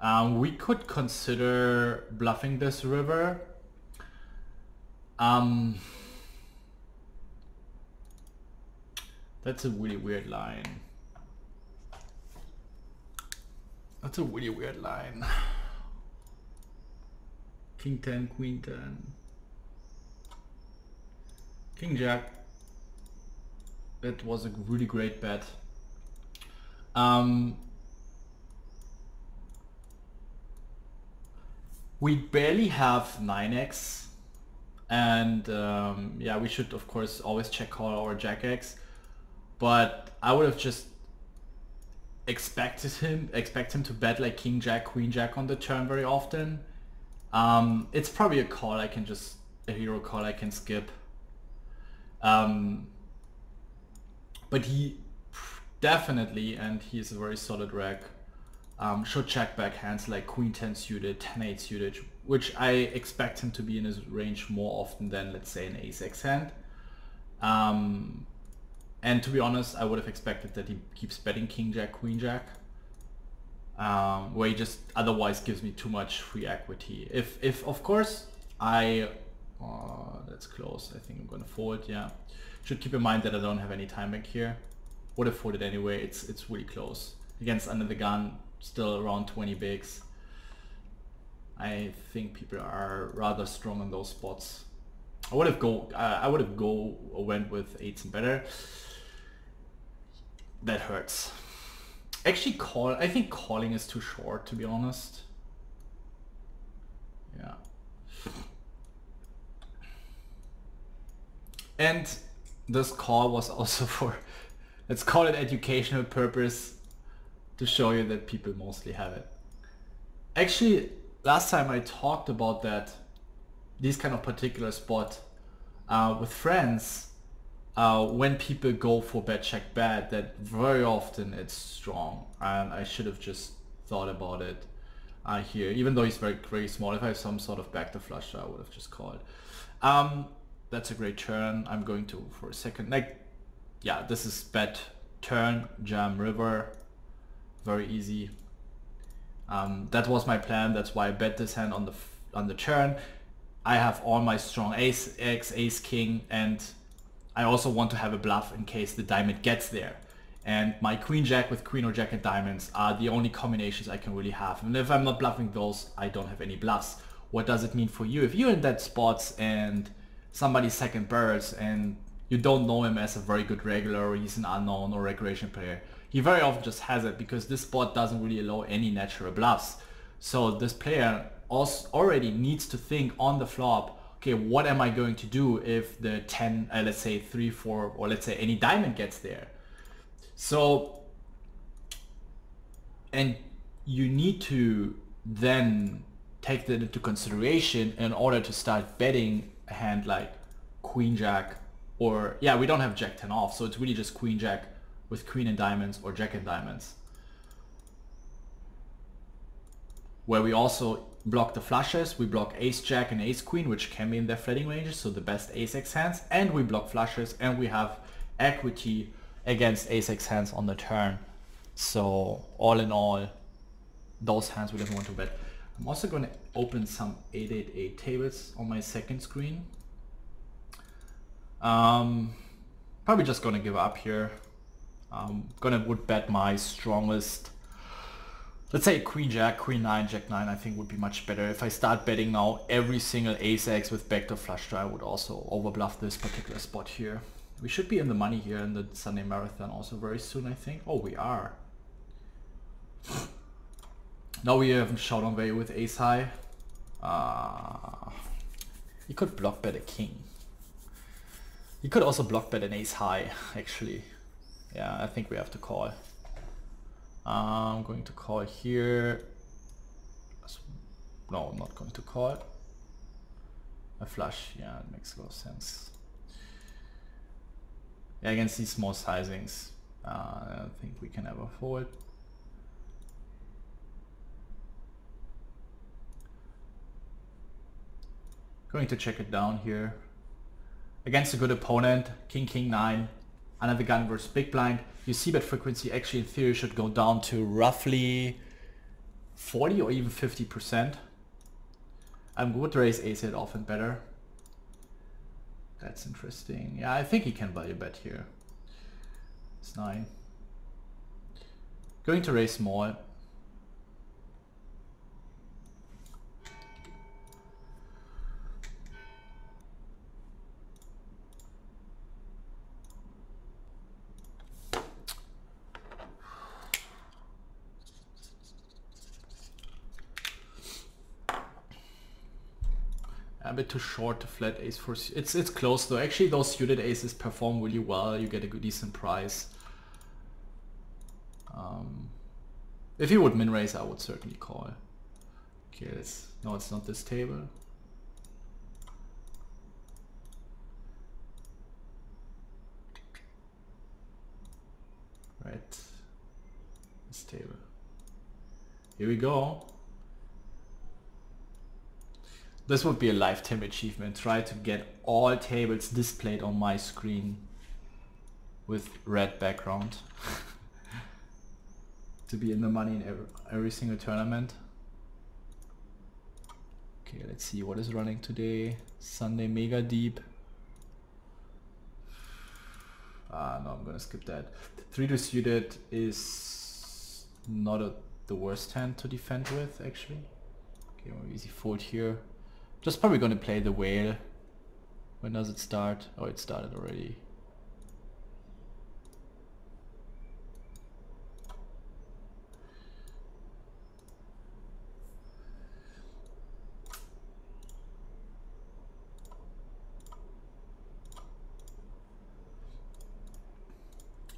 Um, we could consider bluffing this river. Um, that's a really weird line. That's a really weird line. King 10, Queen 10. King Jack. That was a really great bet. Um, we barely have 9x and um, yeah we should of course always check call or jack x but I would have just expected him expect him to bet like king jack queen jack on the turn very often um, it's probably a call I can just a hero call I can skip um, but he definitely, and he's a very solid reg, um, should check back hands like queen 10 suited, 10 8 suited, which I expect him to be in his range more often than let's say an ace x hand. Um, and to be honest, I would have expected that he keeps betting king jack, queen jack. Um, where he just otherwise gives me too much free equity. If, if of course, I, uh, that's close. I think I'm gonna fold, yeah. Should keep in mind that I don't have any time back here would have folded anyway. It's it's really close against under the gun, still around 20 bigs. I think people are rather strong in those spots. I would have go uh, I would have go went with eights and better. That hurts. Actually, call. I think calling is too short to be honest. Yeah. And this call was also for Let's call it educational purpose to show you that people mostly have it. Actually, last time I talked about that, this kind of particular spot uh, with friends, uh, when people go for bet check bet, that very often it's strong. And I should have just thought about it uh, here, even though he's very, very small. If I have some sort of backdoor flush, I would have just called. Um, that's a great turn. I'm going to for a second. Like yeah, this is bet turn, jam, river. Very easy. Um, that was my plan. That's why I bet this hand on the on the turn. I have all my strong ace, x, ace, king, and I also want to have a bluff in case the diamond gets there. And my queen jack with queen or jack and diamonds are the only combinations I can really have. And if I'm not bluffing those, I don't have any bluffs. What does it mean for you? If you're in that spots and somebody second birds and you don't know him as a very good regular or he's an unknown or recreation player. He very often just has it because this spot doesn't really allow any natural bluffs. So this player also already needs to think on the flop, okay, what am I going to do if the 10, uh, let's say 3, 4, or let's say any diamond gets there. So, and you need to then take that into consideration in order to start betting a hand like queen jack or yeah, we don't have Jack 10 off, so it's really just Queen Jack with Queen and Diamonds or Jack and Diamonds. Where we also block the flushes, we block Ace Jack and Ace Queen, which can be in their flatting ranges, so the best Ace X hands, and we block flushes, and we have equity against ace-x hands on the turn. So all in all, those hands we don't want to bet. I'm also going to open some 888 tables on my second screen. Um, probably just going to give up here. I'm gonna would bet my strongest let's say queen jack, queen nine, jack nine I think would be much better. If I start betting now every single ace x with backdoor flush draw I would also overbluff this particular spot here. We should be in the money here in the Sunday Marathon also very soon I think. Oh we are. Now we have showdown value with ace high. Uh, you could block bet a king. You could also block bet an ace high actually. Yeah, I think we have to call. I'm going to call here. No, I'm not going to call. It. A flush, yeah, it makes a lot of sense. Yeah, against these small sizings, uh, I don't think we can ever fold. Going to check it down here. Against a good opponent, king, king, nine, under the gun versus big blind, your c-bet frequency actually in theory should go down to roughly 40 or even 50%. I would raise ace hit often better. That's interesting. Yeah, I think he can value bet here. It's 9. Going to raise small. Bit too short to flat ace for it's it's close though. Actually those suited aces perform really well. You get a good decent price. Um, if he would min raise I would certainly call. Okay let's no it's not this table. Right. This table. Here we go this would be a lifetime achievement. Try to get all tables displayed on my screen with red background. to be in the money in every, every single tournament. Okay, let's see what is running today. Sunday Mega Deep. Ah, no, I'm gonna skip that. 3 to suited is not a, the worst hand to defend with, actually. Okay, easy fold here. Just probably gonna play the whale. When does it start? Oh, it started already.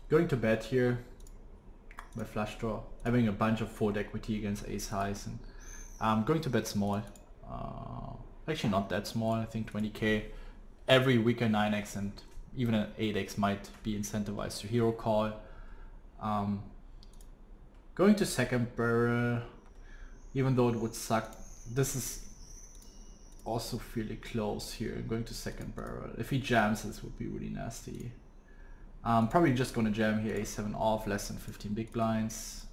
Going to bet here my flush draw, having a bunch of fold equity against ace highs and I'm going to bet small. Uh, actually not that small, I think 20k. Every weaker 9x and even an 8x might be incentivized to hero call. Um, going to second barrel, even though it would suck, this is also fairly close here. Going to second barrel. If he jams, this would be really nasty. I'm probably just going to jam here a7 off, less than 15 big blinds.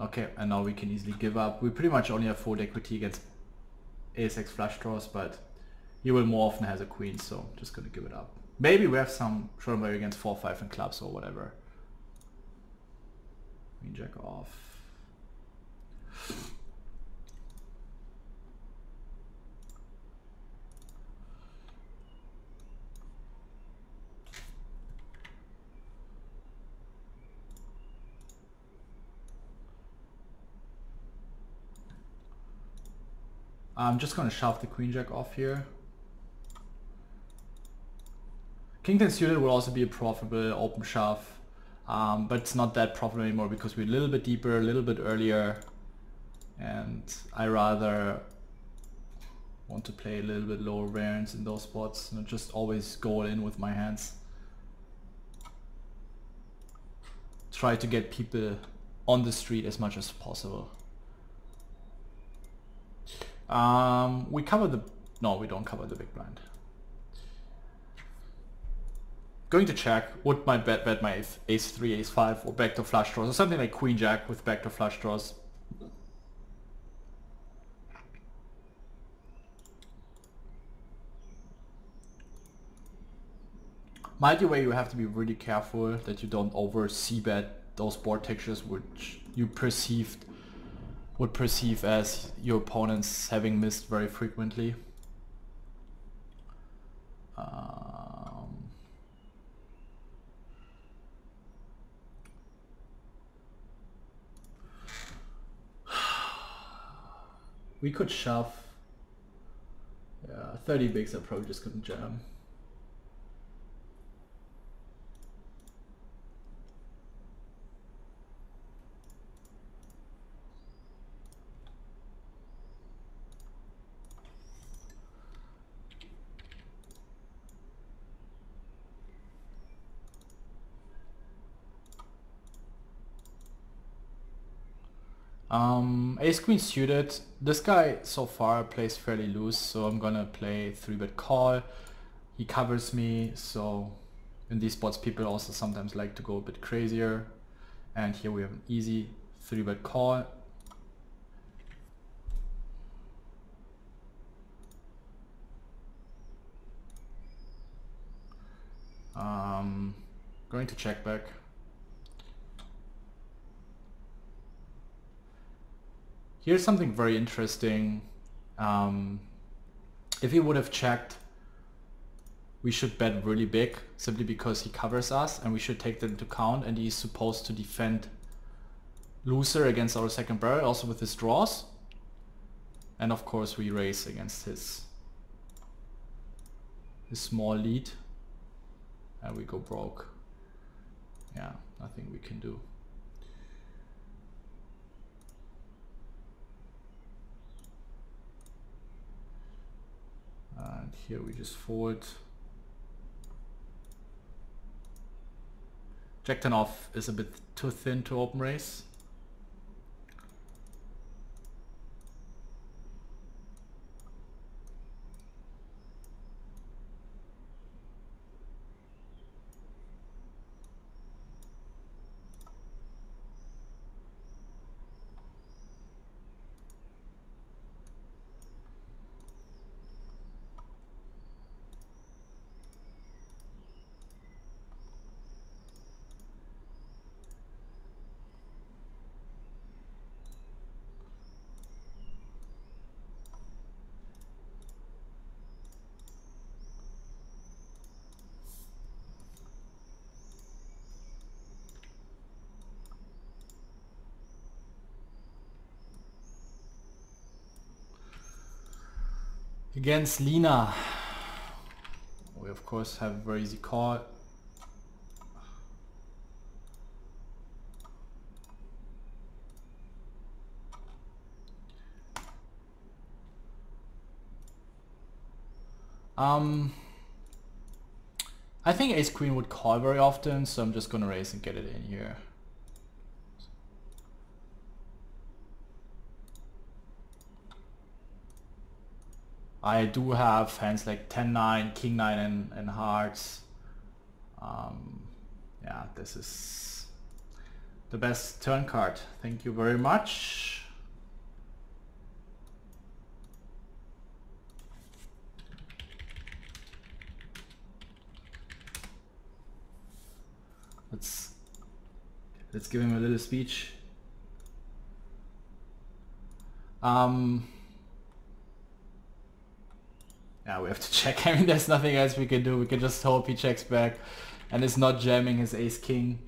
Okay, and now we can easily give up. We pretty much only have fold equity against ace-x flush draws, but he will more often has a queen, so just gonna give it up. Maybe we have some showdown against 4-5 in clubs or whatever. Queen jack off. I'm just going to shove the queen jack off here. King 10 suited will also be a profitable open shove, um, but it's not that profitable anymore because we're a little bit deeper, a little bit earlier, and I rather want to play a little bit lower variance in those spots, and just always go in with my hands. Try to get people on the street as much as possible. Um, we cover the... No, we don't cover the big blind. Going to check, would my bet bet my ace 3, ace 5 or backdoor flush draws or something like queen jack with backdoor flush draws. Multi-way you have to be really careful that you don't over c-bet those board textures which you perceived would perceive as your opponents having missed very frequently. Um, we could shove. Yeah, 30 bigs I probably just couldn't jam. Um, ace queen suited. This guy so far plays fairly loose, so I'm gonna play 3-bet call. He covers me, so in these spots people also sometimes like to go a bit crazier. And here we have an easy 3-bet call. Um, going to check back. Here's something very interesting. Um, if he would have checked, we should bet really big simply because he covers us and we should take that into account and he's supposed to defend loser against our second barrel also with his draws. And of course we raise against his, his small lead and we go broke. Yeah, nothing we can do. And here we just forward. Jack 10 off is a bit too thin to open raise Against Lina, we of course have a very easy call. Um, I think ace queen would call very often, so I'm just gonna raise and get it in here. I do have hands like 10-9, King-9 and, and hearts. Um, yeah, this is the best turn card. Thank you very much. Let's let's give him a little speech. Um, yeah, we have to check. I mean, there's nothing else we can do. We can just hope he checks back and is not jamming his ace-king.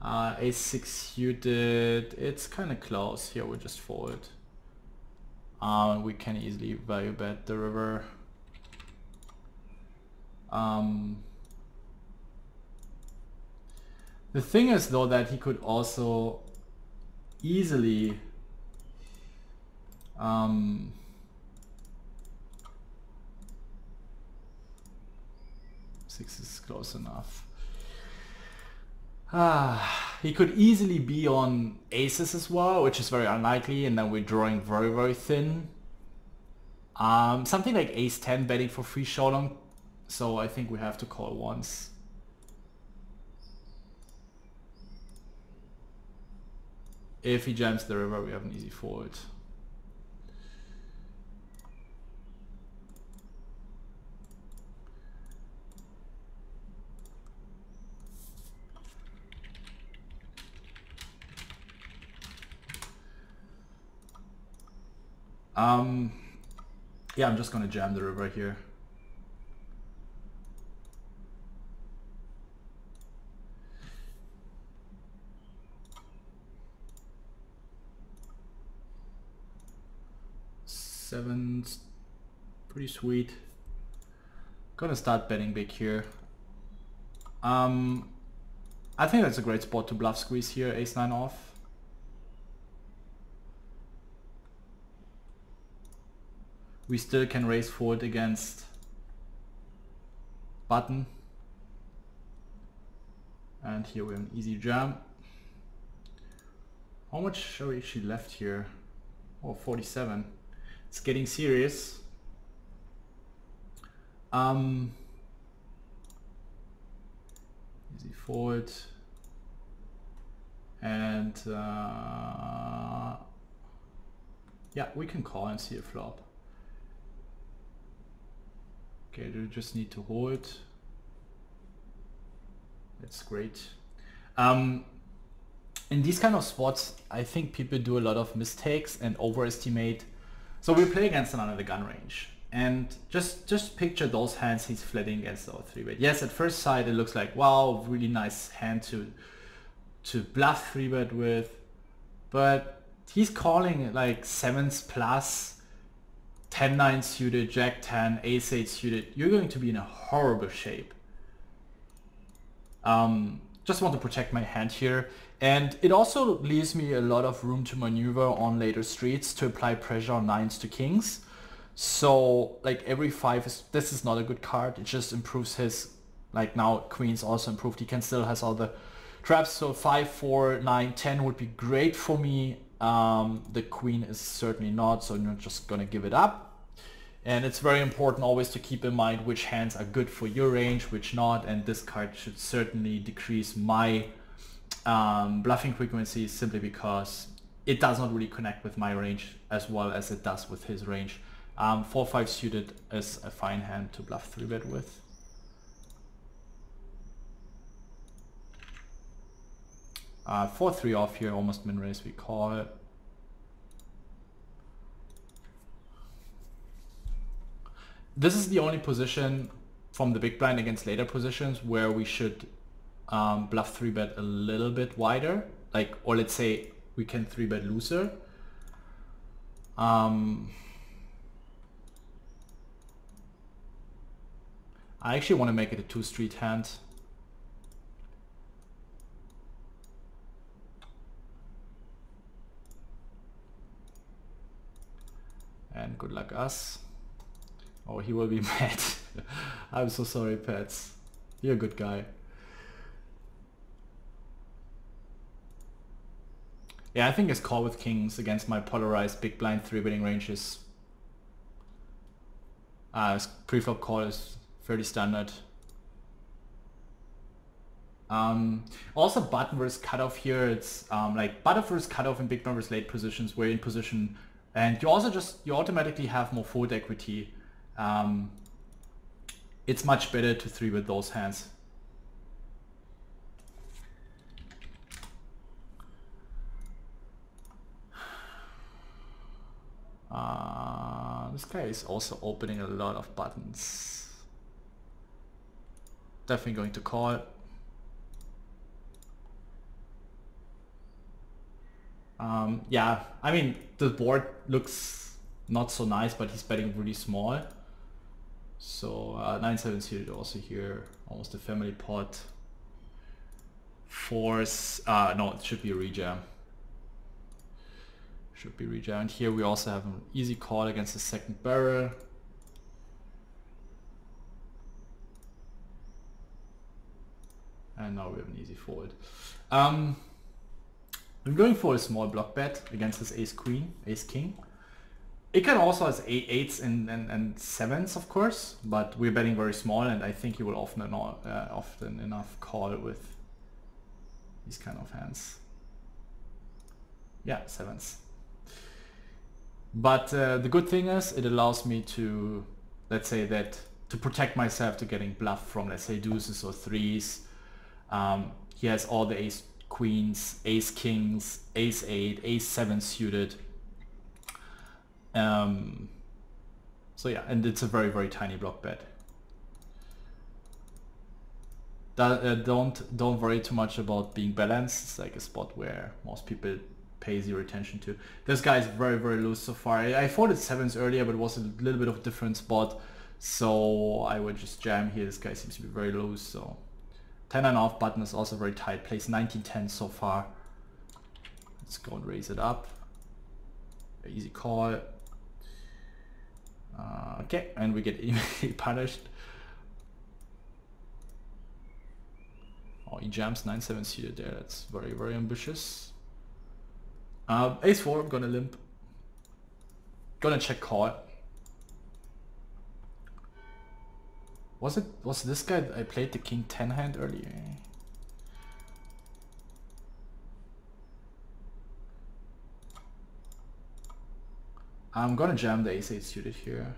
Uh, ace-6 suited. It's kind of close. Here we just fold. Um, we can easily value bet the river. Um, the thing is though that he could also easily um, Six is close enough. Ah, he could easily be on aces as well, which is very unlikely, and then we're drawing very, very thin. Um, something like ace 10 betting for free showdown. So I think we have to call once. If he jams the river, we have an easy fold. Um, yeah, I'm just gonna jam the river here. Seven's pretty sweet. Gonna start betting big here. Um, I think that's a great spot to bluff squeeze here, ace nine off. We still can raise forward against button. And here we have an easy jam. How much shall we actually left here? Oh, 47. It's getting serious. Um, easy forward. And uh, yeah, we can call and see a flop. Okay, you just need to hold. That's great. Um, in these kind of spots, I think people do a lot of mistakes and overestimate. So we play against an under the gun range. And just just picture those hands he's flatting against our three bet. Yes, at first sight it looks like wow, really nice hand to to bluff three bet with, but he's calling like sevens plus 10-9 suited, Jack 10, Ace 8 suited, you're going to be in a horrible shape. Um, just want to protect my hand here. And it also leaves me a lot of room to maneuver on later streets to apply pressure on nines to kings. So like every five is, this is not a good card. It just improves his, like now queens also improved. He can still has all the traps. So five, four, nine, ten would be great for me. Um, the queen is certainly not, so you're just gonna give it up. And it's very important always to keep in mind which hands are good for your range, which not, and this card should certainly decrease my um, bluffing frequency simply because it does not really connect with my range as well as it does with his range. Um, 4-5 suited is a fine hand to bluff 3-bet with. Uh, 4-3 off here, almost min raise we call it. This is the only position from the big blind against later positions where we should um, bluff 3-bet a little bit wider. Like, or let's say we can 3-bet looser. Um, I actually want to make it a two street hand. And good luck us. Oh, he will be mad. I'm so sorry, Pets. You're a good guy. Yeah, I think his call with kings against my polarized big blind three betting range is uh, his preflop call is fairly standard. Um, also button versus cutoff here, it's um, like button versus cutoff in big versus late positions, we're in position and you also just, you automatically have more fold equity. Um, it's much better to three with those hands. Uh, this guy is also opening a lot of buttons. Definitely going to call. Um, yeah, I mean, the board looks not so nice, but he's betting really small. So uh, 9-7 suited also here, almost a family pot. Force, uh, no, it should be a rejam. Should be rejam. And here we also have an easy call against the second barrel. And now we have an easy fold. Um, I'm going for a small block bet against this ace queen, ace king. it can also has eight, eights and, and, and sevens, of course, but we're betting very small, and I think he will often enough, uh, often enough call with these kind of hands. Yeah, sevens. But uh, the good thing is it allows me to, let's say that, to protect myself to getting bluff from, let's say, deuces or threes. Um, he has all the ace queens, ace kings, ace eight, ace seven suited. Um, so yeah, and it's a very, very tiny block bet. That, uh, don't don't worry too much about being balanced. It's like a spot where most people pay zero attention to. This guy is very, very loose so far. I, I folded sevens earlier, but it was a little bit of a different spot. So I would just jam here. This guy seems to be very loose. So 10 and off button is also very tight. Plays 19-10 so far. Let's go and raise it up. Easy call. Uh, okay, and we get punished. Oh, he jams 9-7 suited there. That's very, very ambitious. Uh, ace 4, I'm gonna limp. Gonna check call. Was it, was this guy, I played the king 10 hand earlier? I'm gonna jam the ace 8 suited here.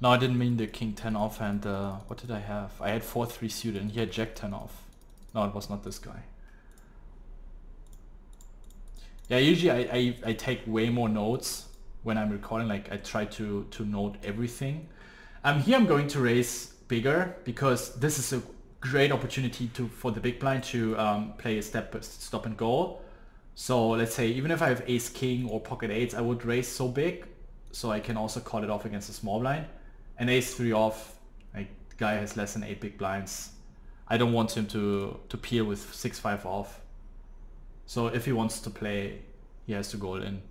No, I didn't mean the king 10 off and uh, what did I have? I had 4-3 suited and he had jack 10 off. No, it was not this guy. Yeah, usually I, I, I take way more notes when I'm recording. Like I try to, to note everything. Um, here I'm going to raise bigger because this is a great opportunity to for the big blind to um, play a step stop and go. So let's say even if I have ace king or pocket eights, I would raise so big so I can also call it off against a small blind an ace three off, like guy has less than eight big blinds. I don't want him to to peel with six five off. So if he wants to play, he has to go in.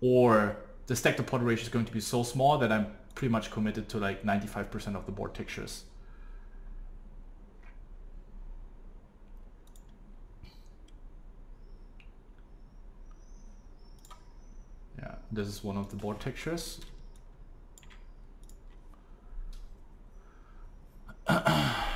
Or the stack to pot ratio is going to be so small that I'm pretty much committed to like 95% of the board textures. Yeah, this is one of the board textures.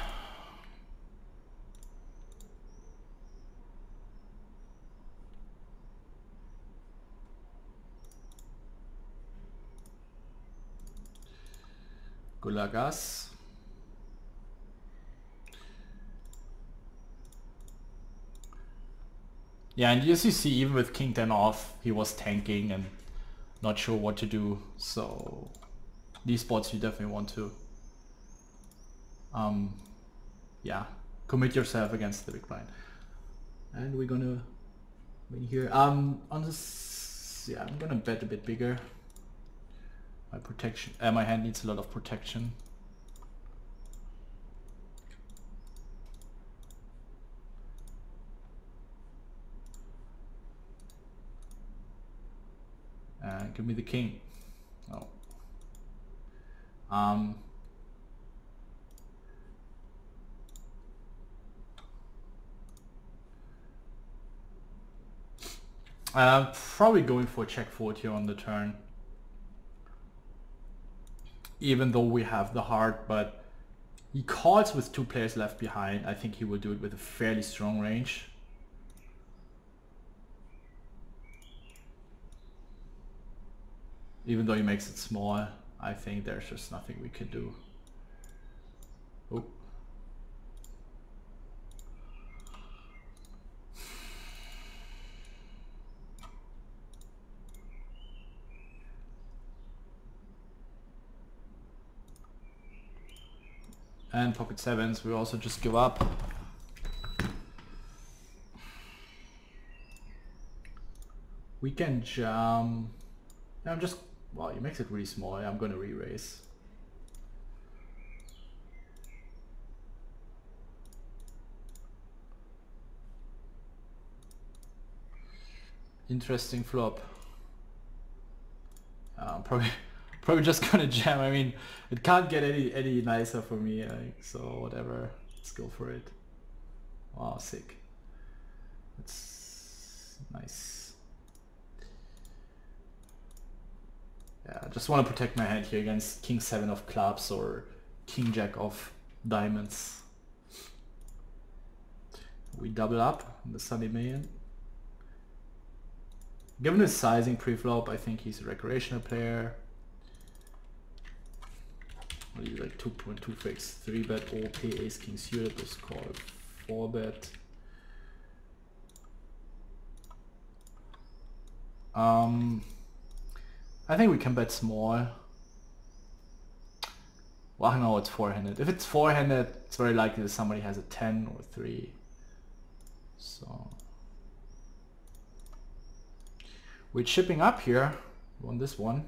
Gulagas. Yeah, and as you see, even with king 10 off, he was tanking and not sure what to do. So these spots you definitely want to um, yeah, commit yourself against the big blind. And we're gonna win here. Um, on this, yeah, I'm gonna bet a bit bigger. My protection, uh, my hand needs a lot of protection. Uh, give me the king. Oh. Um, I'm probably going for check forward here on the turn. Even though we have the heart, but he calls with two players left behind. I think he will do it with a fairly strong range. Even though he makes it small, I think there's just nothing we can do. Oh. And pocket sevens we also just give up. We can jump. I'm just well, he makes it really small. I'm gonna re-raise. Interesting flop. Uh, probably Probably just gonna jam. I mean, it can't get any any nicer for me. Like, so whatever. Let's go for it. Wow, sick. That's nice. Yeah, I just want to protect my hand here against King 7 of clubs or King Jack of diamonds. We double up on the Sunday Million. Given his sizing pre-flop, I think he's a recreational player. He's like 2.2 fix, 3 bet, OP, ace, king suited, this call 4 bet. Um, I think we can bet small. Well, no, it's four-handed. If it's four-handed, it's very likely that somebody has a 10 or 3. So... We're chipping up here on this one.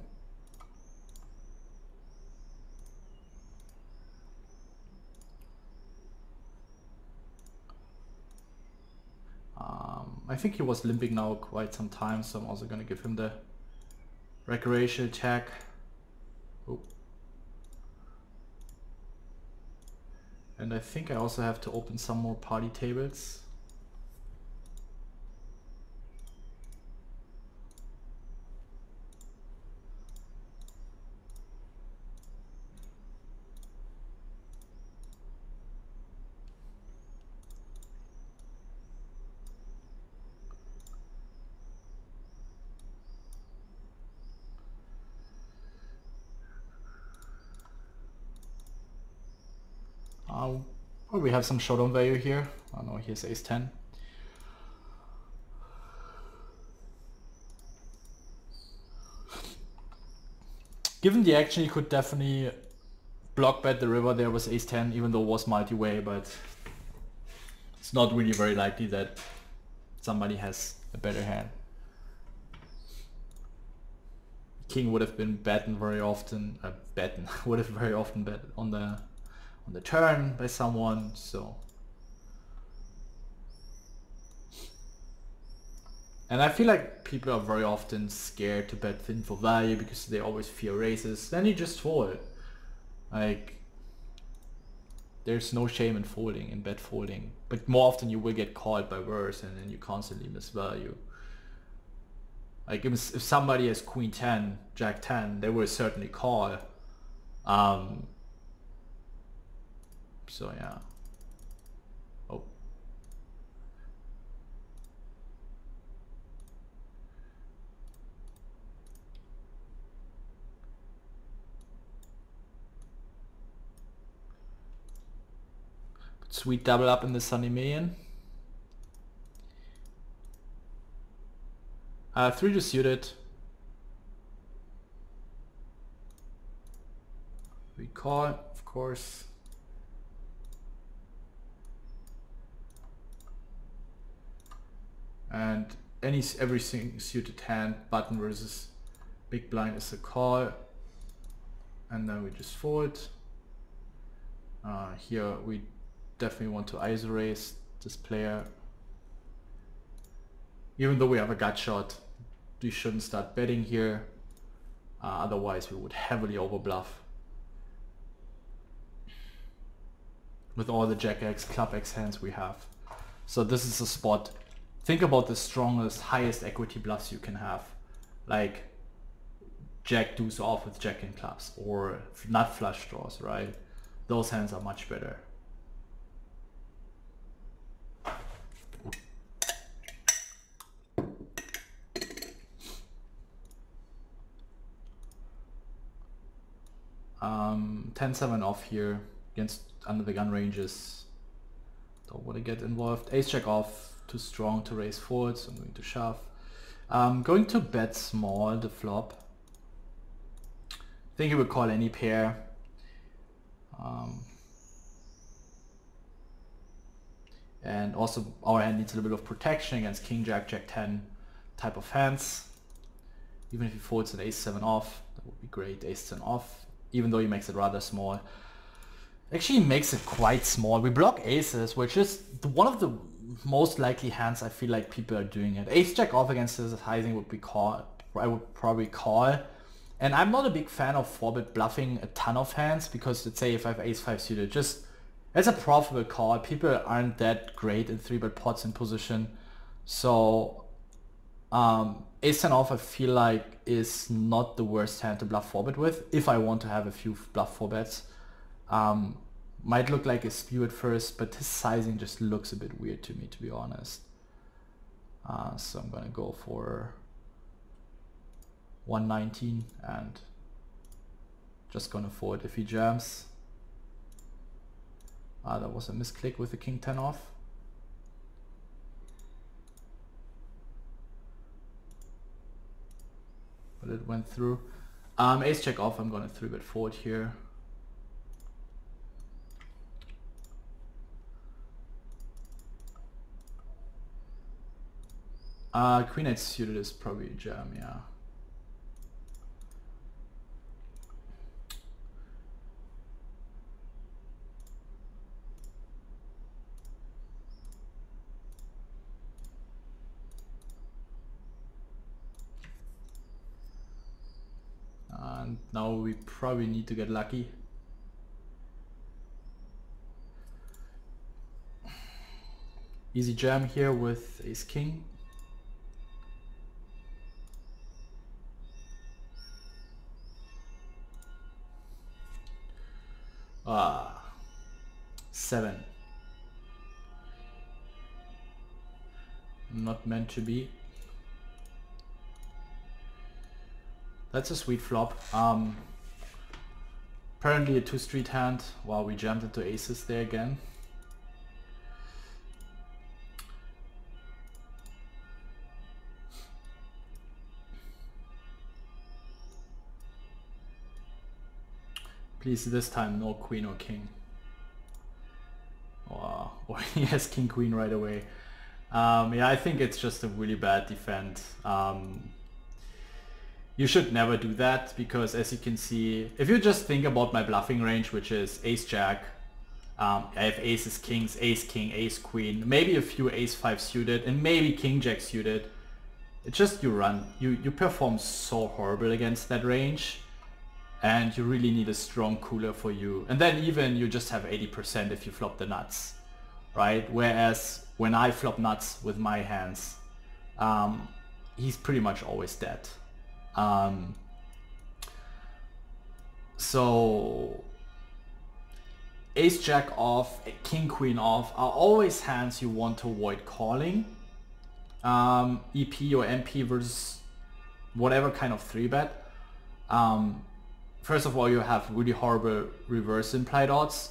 Um, I think he was limping now quite some time, so I'm also going to give him the recreation attack. Oh. And I think I also have to open some more party tables. Uh, well, we have some showdown value here. I know here's ace 10. Given the action, you could definitely block bet the river there was ace 10, even though it was multi-way, but it's not really very likely that somebody has a better hand. King would have been betting very often, uh, betting, would have very often bet on the on the turn by someone, so. And I feel like people are very often scared to bet thin for value because they always fear raises. Then you just fold. Like, there's no shame in folding, in bet folding. But more often you will get called by worse and then you constantly miss value. Like if, somebody has queen 10, jack 10, they will certainly call. Um, so yeah. Oh. Sweet double up in the Sunday Million. Uh, three to suited. We call, of course. And any everything suited hand button versus big blind is a call. And then we just fold uh, here we definitely want to ISO raise this player. Even though we have a gut shot we shouldn't start betting here. Uh, otherwise we would heavily overbluff with all the jack x club x hands we have. So this is a spot think about the strongest, highest equity bluffs you can have. Like jack deuce off with jack in clubs or nut flush draws, right? Those hands are much better. Um, 10-7 off here against under the gun ranges. Don't want to get involved. Ace jack off, too strong to raise forward, so I'm going to shove. I'm going to bet small the flop. I think he would call any pair. Um, and also our hand needs a little bit of protection against king, jack, jack 10 type of hands. Even if he folds an ace 7 off, that would be great, ace 10 off, even though he makes it rather small. Actually makes it quite small. We block aces, which is one of the most likely hands I feel like people are doing it. Ace jack off against this sizing would be call. I would probably call. And I'm not a big fan of 4-bet bluffing a ton of hands because let's say if I have ace-5 suited, just it's a profitable call. People aren't that great in 3-bet pots in position. So um, ace 10 off I feel like is not the worst hand to bluff 4-bet with if I want to have a few bluff 4-bets. Um, might look like a spew at first, but his sizing just looks a bit weird to me, to be honest. Uh, so I'm gonna go for 119 and just gonna forward if he jams. Ah, that was a misclick with the king 10 off. But it went through. Um, ace jack off, I'm gonna 3-bet forward here. Uh, queen 8 suited is probably a jam, yeah. And now we probably need to get lucky. Easy jam here with ace king. Ah, seven. Not meant to be. That's a sweet flop. Um, apparently a two street hand. While we jumped into aces there again. Please this time no queen or king. Wow. Or he has king queen right away. Um, yeah, I think it's just a really bad defense. Um, you should never do that because as you can see, if you just think about my bluffing range, which is ace jack, um, I have aces, kings, ace king, ace queen, maybe a few ace five suited and maybe king jack suited. It's just you run, you, you perform so horrible against that range and you really need a strong cooler for you. And then even you just have 80% if you flop the nuts, right? Whereas when I flop nuts with my hands, um, he's pretty much always dead. Um, so ace jack off, king queen off are always hands you want to avoid calling. Um, EP or MP versus whatever kind of 3-bet. Um, first of all, you have really horrible reverse implied odds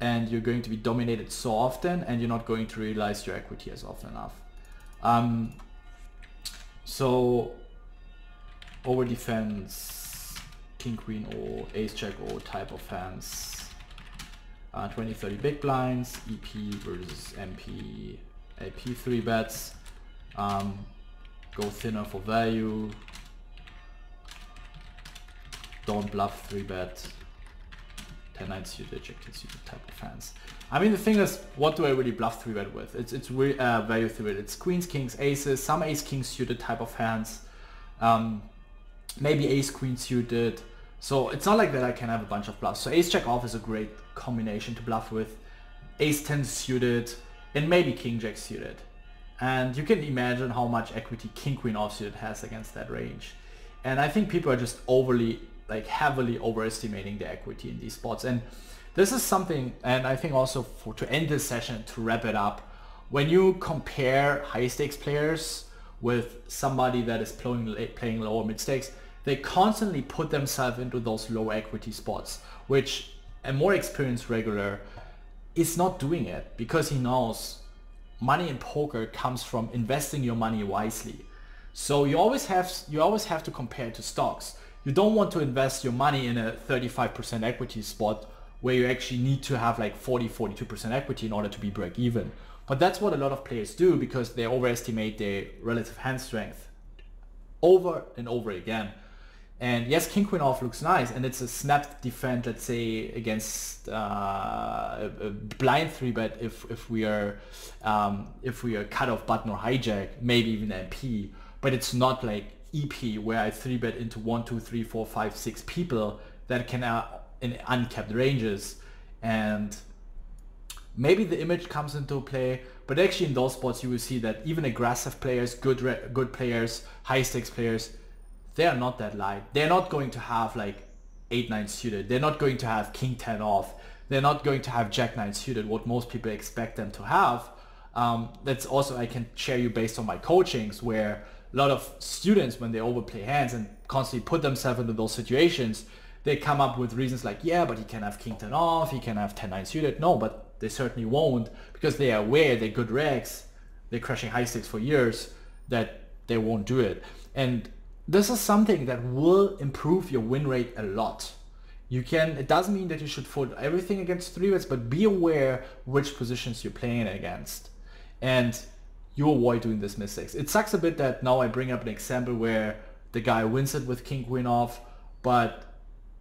and you're going to be dominated so often and you're not going to realize your equity as often enough. Um, so over defense, king queen or ace jack, or type of hands. Uh, 20 30 big blinds, EP versus MP, AP 3 bets. Um, go thinner for value, don't bluff 3 bet. 10 9 suited, jack 10 suited type of hands. I mean, the thing is, what do I really bluff 3 bet with? It's it's really uh, value 3 bet. It's queens, kings, aces, some ace king suited type of hands. Um, maybe ace queen suited. So it's not like that I can have a bunch of bluffs. So ace jack off is a great combination to bluff with. Ace 10 suited and maybe king jack suited. And you can imagine how much equity king queen offsuited has against that range. And I think people are just overly like heavily overestimating the equity in these spots. And this is something, and I think also for to end this session, to wrap it up, when you compare high stakes players with somebody that is playing, playing lower mid stakes, they constantly put themselves into those low equity spots, which a more experienced regular is not doing it because he knows money in poker comes from investing your money wisely. So you always have you always have to compare to stocks you don't want to invest your money in a 35% equity spot where you actually need to have like 40, 42% equity in order to be break even. But that's what a lot of players do because they overestimate their relative hand strength over and over again. And yes, King Queen off looks nice, and it's a snap defend, let's say, against uh, a, blind three bet if if we are um, if we are cut off button or hijack, maybe even MP. But it's not like EP where I three bet into one, two, three, four, five, six people that can uh, in uncapped ranges, and maybe the image comes into play. But actually, in those spots, you will see that even aggressive players, good good players, high stakes players, they are not that light. They're not going to have like eight nine suited. They're not going to have king ten off. They're not going to have jack nine suited. What most people expect them to have. Um, that's also I can share you based on my coachings where a lot of students when they overplay hands and constantly put themselves into those situations, they come up with reasons like, yeah, but he can have king 10 off, he can have 10 9 suited. No, but they certainly won't because they are aware they're good regs, they're crushing high stakes for years, that they won't do it. And this is something that will improve your win rate a lot. You can, it doesn't mean that you should fold everything against three bets, but be aware which positions you're playing against. And you avoid doing these mistakes. It sucks a bit that now I bring up an example where the guy wins it with king queen off, but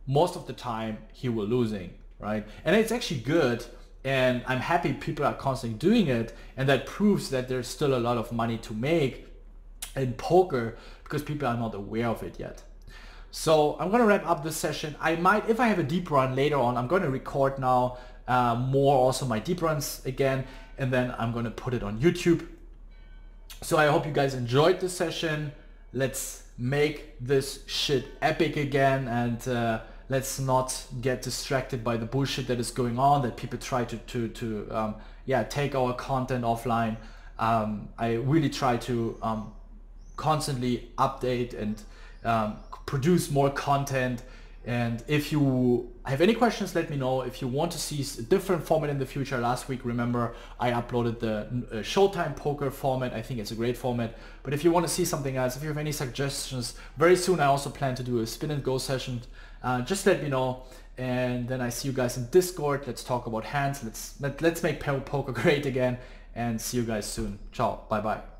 most of the time he will losing, right? And it's actually good and I'm happy people are constantly doing it and that proves that there's still a lot of money to make in poker because people are not aware of it yet. So I'm going to wrap up this session. I might, if I have a deep run later on, I'm going to record now uh, more also my deep runs again and then I'm going to put it on YouTube so I hope you guys enjoyed the session. Let's make this shit epic again and uh, let's not get distracted by the bullshit that is going on that people try to to to um, yeah take our content offline. Um, I really try to um, constantly update and um, produce more content and if you have any questions, let me know. If you want to see a different format in the future, last week, remember, I uploaded the uh, Showtime Poker format. I think it's a great format. But if you want to see something else, if you have any suggestions, very soon I also plan to do a spin and go session. Uh, just let me know. And then I see you guys in Discord. Let's talk about hands. Let's, let, let's make poker great again. And see you guys soon. Ciao. Bye-bye.